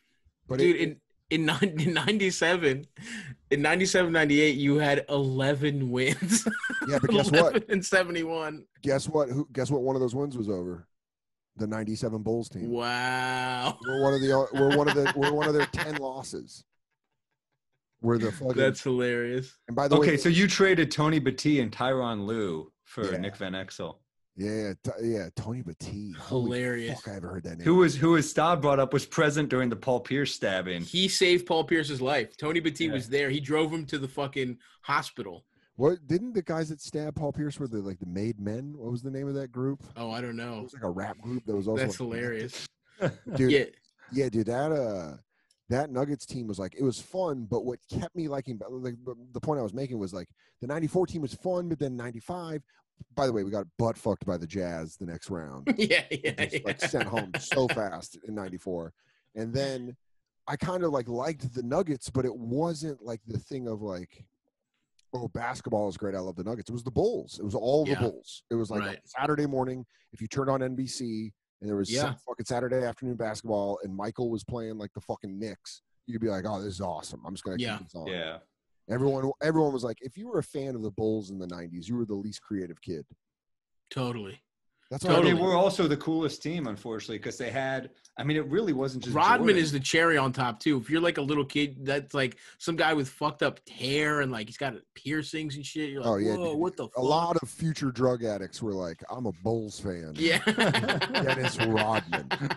S3: but
S1: Dude,
S3: it,
S1: in in, in 97, in 97, 98, you had 11 wins.
S3: yeah, but guess what?
S1: 11 and 71.
S3: Guess what? Who? Guess what? One of those wins was over. The '97 Bulls team.
S1: Wow.
S3: We're one of the. Uh, we're one of the. We're one of their ten losses. We're the fucking.
S1: That's hilarious.
S3: and by the way,
S2: Okay, so you traded Tony Battie and Tyronn Lue for
S3: Yeah.
S2: Nick Van Exel.
S3: Yeah, t- yeah, Tony Batiste. Holy
S1: Hilarious.
S3: Fuck, I haven't heard that name.
S2: Who was who was Staub brought up was present during the Paul Pierce stabbing.
S1: He saved Paul Pierce's life. Tony Batiste
S2: Yeah.
S1: was there. He drove him to the fucking hospital.
S3: What didn't the guys that stabbed Paul Pierce were the like the Made Men? What was the name of that group?
S1: Oh, I don't know.
S3: It was like a rap group that was also
S1: That's hilarious.
S3: dude.
S1: Yeah.
S3: Yeah, dude, that uh that Nuggets team was like it was fun, but what kept me liking like the- point I was making was like the 94 team was fun, but then 95 by the way, we got butt fucked by the Jazz the next round.
S1: yeah, yeah,
S3: Just, like sent home so fast in 94. And then I kind of like liked the Nuggets, but it wasn't like the thing of like oh, basketball is great. I love the Nuggets. It was the Bulls. It was all
S1: Yeah.
S3: the Bulls. It was like
S1: Right.
S3: Saturday morning. If you turned on NBC and there was some
S1: Yeah.
S3: fucking Saturday afternoon basketball and Michael was playing like the fucking Knicks, you'd be like, oh, this is awesome. I'm just gonna
S1: Yeah.
S3: keep this on.
S2: Yeah.
S3: Everyone, everyone was like, if you were a fan of the Bulls in the '90s, you were the least creative kid.
S1: Totally.
S3: That's I
S2: they were also the coolest team, unfortunately, because they had. I mean, it really wasn't just
S1: Rodman
S2: Jordan.
S1: is the cherry on top too. If you're like a little kid, that's like some guy with fucked up hair and like he's got piercings and shit. You're like,
S3: Oh, yeah,
S1: whoa,
S3: dude.
S1: what the?
S3: A lot of future drug addicts were like, I'm a Bulls fan.
S1: Yeah.
S3: Dennis Rodman.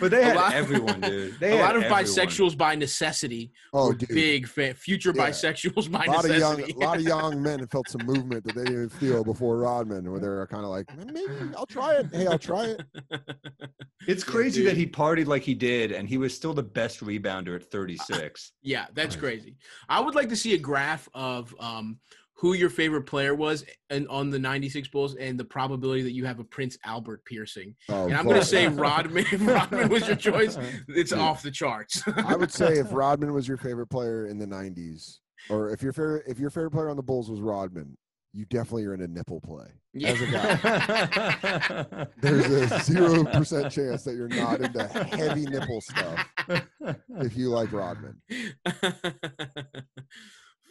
S2: But they
S1: A
S2: had
S1: lot-
S2: everyone, dude. They
S1: a lot of
S2: everyone.
S1: bisexuals by necessity.
S3: Oh, dude.
S1: big fan. Future
S3: Yeah.
S1: bisexuals by
S3: a lot of young,
S1: necessity.
S3: a lot of young men felt some movement that they didn't feel before Rodman, where they're kind of like, maybe I'll try it. Hey, I'll try it.
S2: It's
S1: Yeah,
S2: crazy that he partied like he did, and he was still the best rebounder at 36.
S1: Yeah, that's
S3: Crazy.
S1: crazy. I would like to see a graph of um, who your favorite player was and on the 96 Bulls and the probability that you have a Prince Albert piercing.
S3: Oh,
S1: And I'm going to say Rodman. If Rodman was your choice, it's
S3: Dude.
S1: off the charts.
S3: I would say if Rodman was your favorite player in the '90s, or if your favorite if your favorite player on the Bulls was Rodman, you definitely are in a nipple play. As a guy, there's a zero percent chance that you're not into heavy nipple stuff if you like Rodman.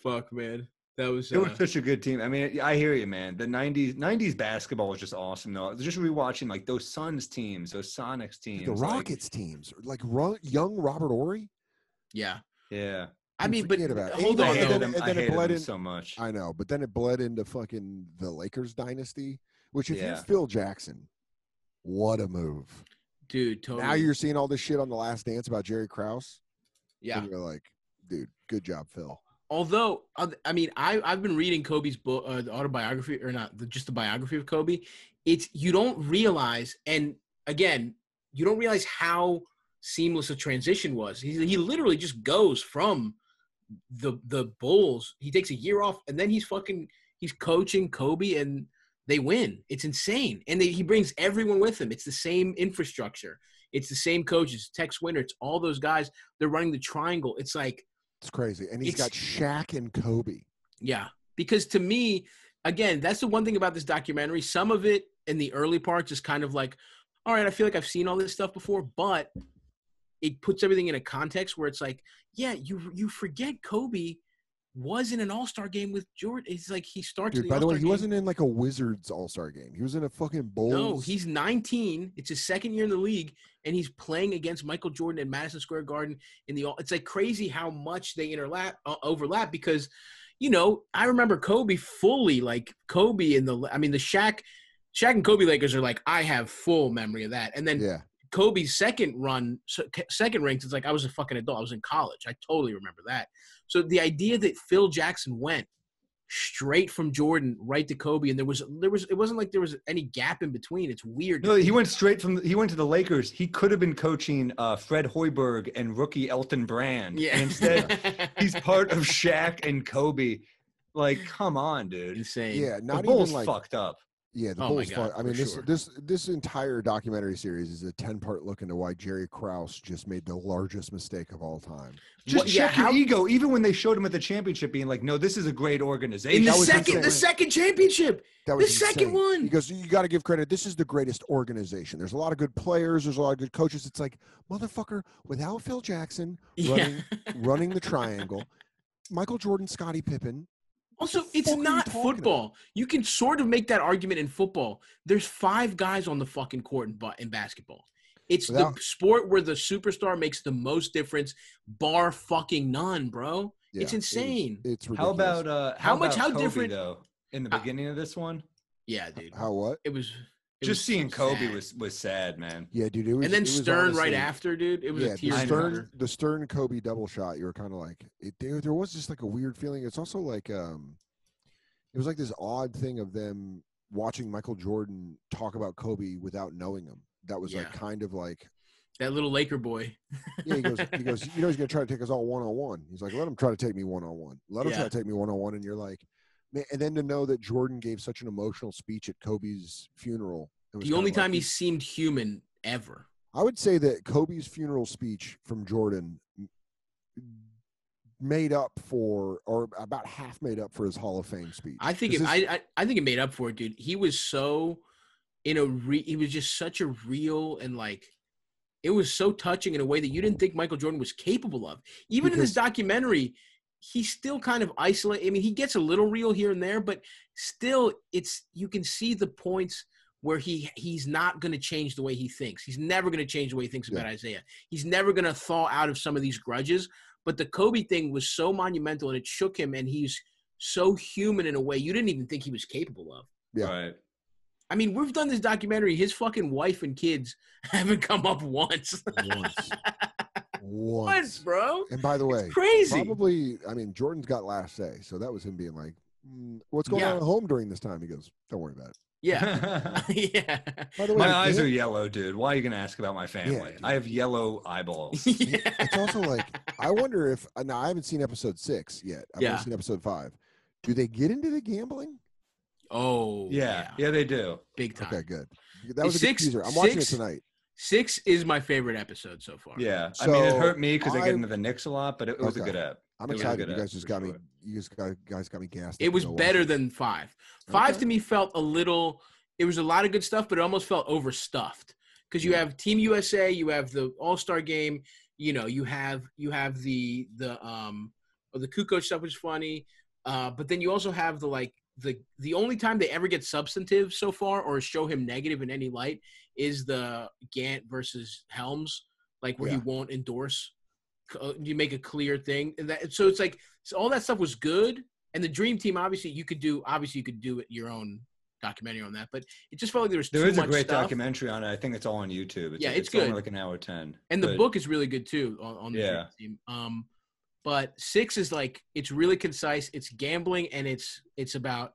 S1: Fuck, man. That was.
S2: It was
S1: Uh,
S2: such a good team. I mean, I hear you, man. The '90s '90s basketball was just awesome, though. Just rewatching like those Suns teams, those Sonics teams,
S3: The
S2: like-
S3: Rockets teams, like young Robert Horry.
S1: yeah.
S2: yeah,
S1: I mean, but
S3: about it.
S1: hold on
S2: I
S3: then-
S1: though.
S2: hated them.
S3: and
S2: I
S3: then it bled
S2: them
S3: in-
S2: so much.
S3: I know, but then it bled into fucking the Lakers dynasty. Which, if
S2: Yeah.
S3: you're Phil Jackson, what a move!
S1: Dude, totally.
S3: Now you're seeing all this shit on the Last Dance about Jerry Krause.
S1: yeah.
S3: and you're like, dude, good job, Phil.
S1: Although, uh, I mean, I I've been reading Kobe's book, uh, the autobiography, or not, the, just the biography of Kobe. It's you don't realize, and again, you don't realize how seamless a transition was. He he literally just goes from the the Bulls. He takes a year off, and then he's fucking he's coaching Kobe, and they win. It's insane, and they, he brings everyone with him. It's the same infrastructure. It's the same coaches, Tex Winter. It's all those guys. They're running the triangle. It's like
S3: It's crazy, and he's
S1: It's-
S3: got Shaq and Kobe.
S1: yeah, because to me, again, that's the one thing about this documentary. Some of it in the early parts is kind of like, all right, I feel like I've seen all this stuff before, but it puts everything in a context where it's like, yeah, you you forget Kobe was in an All Star game with Jordan. It's like he starts.
S3: Dude,
S1: the
S3: by the way, he
S1: game-
S3: wasn't in like a Wizards All Star game. He was in a fucking Bulls.
S1: No, he's 19. It's his second year in the league, and he's playing against Michael Jordan at Madison Square Garden in the. all It's like crazy how much they interlap, uh, overlap because, you know, I remember Kobe fully like Kobe in the. I mean, the Shaq, Shaq and Kobe Lakers are like I have full memory of that, and then
S3: yeah.
S1: Kobe's second run, second rings, it's like I was a fucking adult. I was in college. I totally remember that. So the idea that Phil Jackson went straight from Jordan right to Kobe, and there was there was it wasn't like there was any gap in between. It's weird.
S2: No, he went straight from. He went to the Lakers. He could have been coaching uh, Fred Hoiberg and rookie Elton Brand.
S1: Yeah.
S2: And instead, he's part of Shaq and Kobe. Like, come on, dude.
S1: insane.
S3: Yeah,
S2: The
S3: not
S2: Bulls
S3: even like
S2: fucked up.
S3: Yeah, the
S1: Oh my
S3: Bulls.
S1: God,
S3: I mean, this
S1: sure.
S3: this this entire documentary series is a ten part look into why Jerry Krause just made the largest mistake of all time.
S2: Just
S1: What- yeah,
S2: check your
S1: how-
S2: ego. Even when they showed him at the championship, being like, "No, this is a great organization."
S1: In the
S3: That was
S1: second, the second championship.
S3: That
S1: The
S3: was
S1: second one.
S3: He goes, you got to give credit. This is the greatest organization. There's a lot of good players. There's a lot of good coaches. It's like, motherfucker, without Phil Jackson running, running the triangle, Michael Jordan, Scottie Pippen.
S1: Also, it's
S3: fuck are you
S1: not
S3: talking
S1: football. You can sort of make that argument in football. There's five guys on the fucking court in, in basketball. It's
S3: Without-
S1: the sport where the superstar makes the most difference, bar fucking none, bro.
S3: Yeah,
S1: it's
S3: it was-
S1: insane.
S3: it's
S2: How
S3: ridiculous.
S2: about uh,
S1: How much-
S2: about
S1: how
S2: Kobe,
S1: different-
S2: though? In the
S1: Uh,
S2: beginning of this one,
S1: yeah, dude.
S3: how what?
S1: It was It
S2: Just seeing
S1: so
S2: Kobe
S1: sad.
S2: was was sad, man.
S3: Yeah, dude. It was,
S1: and then
S3: it was
S1: Stern right after, dude. It was
S3: yeah,
S1: a
S3: the Stern, the Stern Kobe double shot. You were kind of like, it, there, there was just like a weird feeling. It's also like, um, it was like this odd thing of them watching Michael Jordan talk about Kobe without knowing him. That was like kind of like,
S1: That little Laker boy.
S3: yeah, he goes, he goes, you know, he's gonna try to take us all one on one. He's like, let him try to take me one on one. Let him try to take me one on one. And you're like, man, and then to know that Jordan gave such an emotional speech at Kobe's funeral. it was
S1: The only time he
S3: he-
S1: seemed human ever.
S3: I would say that Kobe's funeral speech from Jordan made up for, or about half made up for his Hall of Fame speech.
S1: I think it, I, I I think it made up for it, dude. He was so in a re, he was just such a real and like it was so touching in a way that you didn't mm-hmm. think Michael Jordan was capable of. Even in this documentary, he's still kind of isolated. I mean, he gets a little real here and there, but still, it's you can see the points where he he's not going to change the way he thinks. He's never going to change the way he thinks
S3: Yeah.
S1: about Isiah. He's never going to thaw out of some of these grudges. But the Kobe thing was so monumental and it shook him, and he's so human in a way you didn't even think he was capable of.
S3: Yeah.
S2: Right.
S1: I mean, we've done this documentary. His fucking wife and kids haven't come up once.
S3: once,
S1: once,
S3: once.
S1: bro.
S3: And by the way,
S1: It's crazy.
S3: probably, I mean, Jordan's got last say, so that was him being like, "Mm, "What's going
S1: Yeah.
S3: on at home during this time?" He goes, "Don't worry about it."
S1: Yeah. yeah.
S3: By the way,
S2: my eyes are yellow, dude. Why are you gonna ask about my family?
S3: dude.
S2: I have yellow eyeballs.
S1: yeah.
S3: It's also like I wonder if uh, now I haven't seen episode six yet. I've
S1: Yeah.
S3: only seen episode five. Do they get into the gambling?
S1: Oh,
S2: yeah, yeah, they do.
S1: Big time.
S3: Okay, good. That was a
S1: Six-
S3: good teaser. I'm watching
S1: six-
S3: it tonight.
S1: Six is my favorite episode so far.
S2: Yeah, I mean, it hurt me because I
S3: I-
S2: get into the Knicks a lot, but it, it was a good app.
S3: I'm
S2: It a
S3: excited. You guys just
S2: for
S3: got me. You just got, guys got me gassed.
S1: It was better
S3: it.
S1: than five. Five
S3: Okay.
S1: to me felt a little. It was a lot of good stuff, but it almost felt overstuffed because you
S3: Yeah.
S1: have Team USA, you have the All Star game, you know, you have you have the the um or the Kukoc stuff was funny, uh, but then you also have the like the the only time they ever get substantive so far or show him negative in any light is the Gantt versus Helms, like where
S3: Yeah.
S1: he won't endorse. uh, You make a clear thing, and that so it's like so all that stuff was good, and the dream team obviously you could do obviously you could do it your own documentary on that but it just felt like there was
S2: There is a great
S1: stuff.
S2: documentary on it. I think it's all on YouTube. It's,
S1: Yeah, it's
S2: only
S1: good.
S2: like an hour ten.
S1: and the book is really good too on, on the
S2: Yeah.
S1: dream team um but six is like it's really concise it's gambling and it's it's about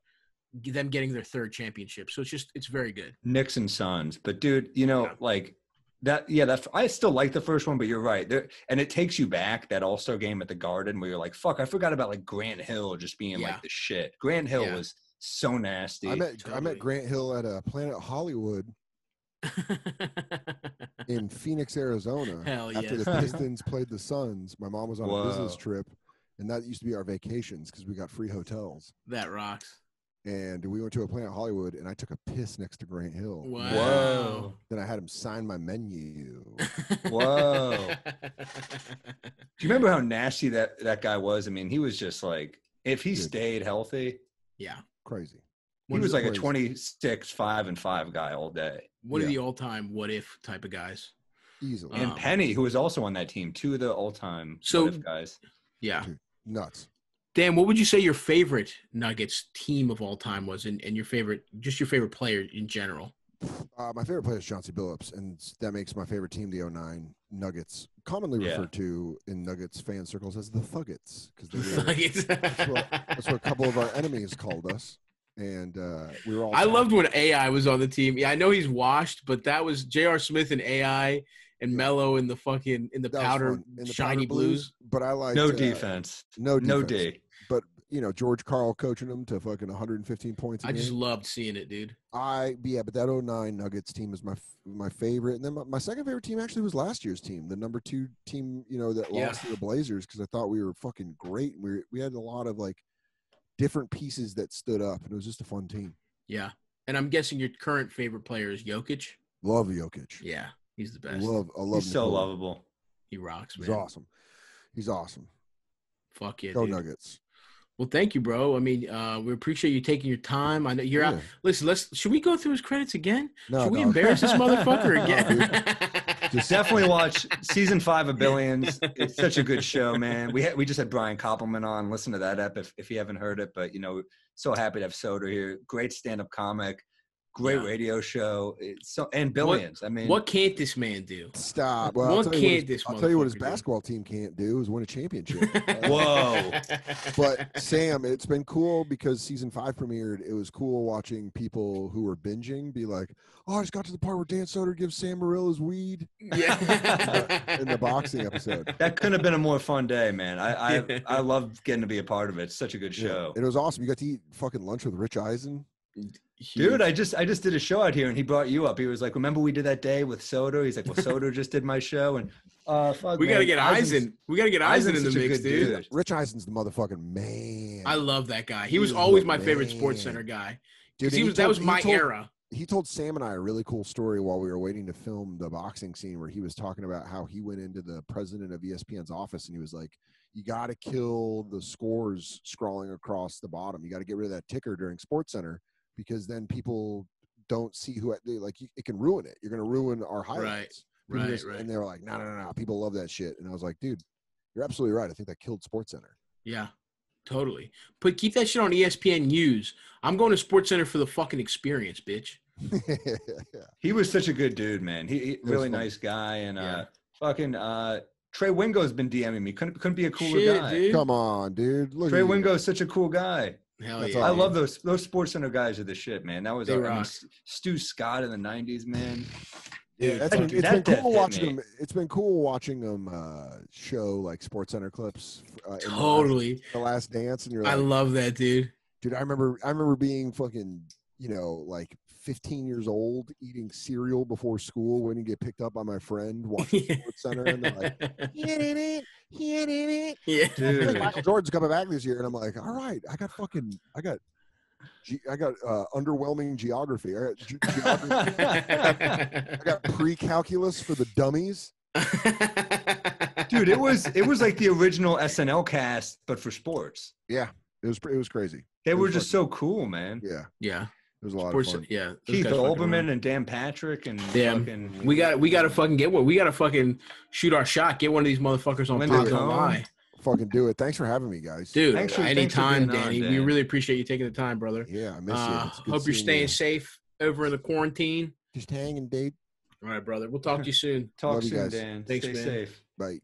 S1: them getting their third championship so it's just it's very good
S2: Knicks and Suns. But dude, you know,
S1: Yeah.
S2: like that. Yeah, that I still like the first one, but you're right. There, and it takes you back that All Star game at the Garden where you're like, fuck, I forgot about like Grant Hill just being
S1: Yeah.
S2: like the shit. Grant Hill
S1: Yeah.
S2: was so nasty.
S3: I met I met Grant Hill at a Planet Hollywood in Phoenix, Arizona.
S1: Hell
S3: after
S1: yes.
S3: the Pistons played the Suns, my mom was on a business trip, and that used to be our vacations because we got free hotels.
S1: that rocks
S3: And we went to a Planet Hollywood, and I took a piss next to Grant Hill.
S1: wow
S2: Whoa.
S3: Then I had him sign my menu.
S2: Whoa. Do you remember how nasty that that guy was? I mean, he was just like, if he
S3: Dude.
S2: stayed healthy,
S1: yeah
S3: Crazy.
S2: He was like a 26, five and five guy all day.
S1: one of the all-time what if type of guys
S3: Easily.
S2: And
S1: Um,
S2: Penny, who was also on that team, two of the all-time
S1: So-
S2: what if guys.
S1: yeah
S3: Nuts.
S1: dan what would you say your favorite nuggets team of all time was and, and your favorite just your favorite player in general
S3: Uh, my favorite player is Chauncey Billups, and that makes my favorite team the 09 Nuggets, commonly
S2: Yeah.
S3: referred to in Nuggets fan circles as the Thuggets, because they were,
S1: Nuggets.
S3: that's, that's what a couple of our enemies called us. And uh, we were all.
S1: I loved when AI was on the team. Yeah, I know he's washed, but that was J.R. Smith and AI and
S3: Yeah.
S1: Melo in the fucking in the
S3: that
S1: powder.
S3: In the
S1: shiny
S3: powder
S1: blues.
S3: But I like
S2: No defense.
S3: No defense.
S2: No D.
S3: But you know George Karl coaching them to fucking 115 points. a
S1: I just loved seeing it, dude.
S3: I yeah, but that 09 Nuggets team is my my favorite, and then my, my second favorite team actually was last year's team, the number two team, you know, that
S1: Yeah.
S3: lost to the Blazers because I thought we were fucking great. We were, we had a lot of like different pieces that stood up, and it was just a fun team.
S1: Yeah, and I'm guessing your current favorite player is Jokic.
S3: Love Jokic.
S1: Yeah, he's the best.
S3: Love I love
S2: He's so lovable.
S1: he rocks, man.
S3: He's awesome. He's awesome.
S1: Fuck yeah,
S3: Go
S1: dude.
S3: Nuggets.
S1: Well, thank you, bro. I mean, uh, we appreciate you taking your time. I know you're out. Listen, let's. Should we go through his credits again?
S3: No,
S1: should we
S3: dog.
S1: embarrass this motherfucker
S3: No,
S1: again?
S3: Just-
S2: Definitely watch season five of Billions. It's such a good show, man. We had, we just had Brian Koppelman on. Listen to that ep if, if you haven't heard it. But you know, so happy to have Soder here. Great stand up comic. Great
S1: Yeah.
S2: radio show. It's so and billions. I mean,
S1: What can't this man do?
S3: Stop. Well, I'll
S1: What
S3: tell, you what
S1: can't
S3: his,
S1: this
S3: I'll tell you what his
S1: motherfucker do?
S3: basketball team can't do is win a championship.
S2: Whoa.
S3: but Sam, it's been cool because season five premiered. It was cool watching people who were binging be like, "Oh, I just got to the part where Dan Soder gives Sam Morril his weed
S1: yeah.
S3: in the boxing episode."
S2: that couldn't have been a more fun day, man. I I, I love getting to be a part of it. It's such a good show.
S3: And it was awesome. You got to eat fucking lunch with Rich Eisen.
S2: Mm, Dude, I just I just did a show out here and he brought you up. He was like, "Remember we did that day with Soder?" He's like, "Well, Soder just did my show." And uh, fuck,
S1: we gotta
S2: man,
S1: get
S2: Eisen's-
S1: Eisen. We gotta get Eisen in the mix, dude.
S2: dude.
S3: Rich Eisen's the motherfucking man.
S1: I love that guy. He
S3: He
S1: was always
S3: the
S1: my favorite Sports. Center guy.
S3: Dude,
S1: 'Cause he
S3: and
S1: was that
S3: told-
S1: was
S3: he
S1: my
S3: told-
S1: era.
S3: he told Sam and I a really cool story while we were waiting to film the boxing scene where he was talking about how he went into the president of ESPN's office and he was like, You got to kill the scores scrawling across the bottom. You got to get rid of that ticker during Sports Center because then people don't see who they like. It can ruin it. You're going to ruin our highlights. People
S1: right,
S3: just-
S1: right.
S3: And they were like, No, no, no, no. People love that shit. And I was like, Dude, you're absolutely right. I think that killed Sports Center.
S1: Yeah, totally. Put keep that shit on E ESPN News. I'm going to Sports Center for the fucking experience, bitch.
S2: He was such a good dude, man. He, he really
S3: fun.
S2: nice guy and
S1: Yeah.
S2: uh fucking uh Trey Wingo's been DMing me. Couldn't couldn't be a cooler
S1: Shit,
S2: guy.
S1: dude.
S3: Come on, dude. Look
S2: Trey
S3: at you.
S2: Wingo's such a cool guy.
S1: Hell
S3: That's
S1: yeah.
S3: all
S2: I love those those sports center guys are the shit, man. That was our, I mean, Stu Scott in the '90s, man.
S3: Yeah,
S2: Dude,
S3: that's
S2: fucking-
S3: been, it's
S2: that
S3: been cool
S2: hit
S3: watching them. It's been cool watching them uh, show like Sports Center clips. Uh, in the
S1: Totally.
S3: the last dance, and you're
S1: I love that, dude.
S3: dude. I remember, I remember being fucking, you know, like 15 years old, eating cereal before school, when you get picked up by my friend, watching Sports Center, and they're like, he did it, he did it.
S1: yeah.
S2: Dude.
S3: Michael Jordan's coming back this year, and I'm like, all right, I got fucking, I got. ge- I got uh, underwhelming geography. I got, ge- geography. I got pre-calculus for the dummies.
S2: Dude, it was it was like the original SNL cast, but for sports.
S3: Yeah, it was it was crazy.
S2: They
S3: It
S2: were
S3: was
S2: just so cool, man.
S3: Yeah,
S1: yeah.
S3: It was a lot
S1: Sports,
S3: of fun.
S1: yeah.
S2: Keith Olbermann and Dan Patrick and
S1: Yeah,
S2: fucking
S1: We got we got to fucking get one. We got to fucking shoot our shot. Get one of these motherfuckers on
S2: Linda
S1: Pod Don't
S2: Cohn.
S1: Lie.
S3: Fucking do it. Thanks for having me, guys.
S1: Dude,
S2: Thanks for- thanks for
S1: anytime,
S2: on,
S1: Danny. We really appreciate you taking the time, brother.
S3: Yeah, I miss
S1: Uh,
S3: you.
S1: Hope you're staying
S3: you.
S1: safe over in the quarantine.
S3: Just hanging, dude.
S1: All right, brother. We'll talk to you soon.
S2: Talk
S3: Love you
S2: soon,
S3: guys.
S2: Dan.
S1: Thanks,
S2: Stay
S1: man.
S2: safe.
S3: Bye.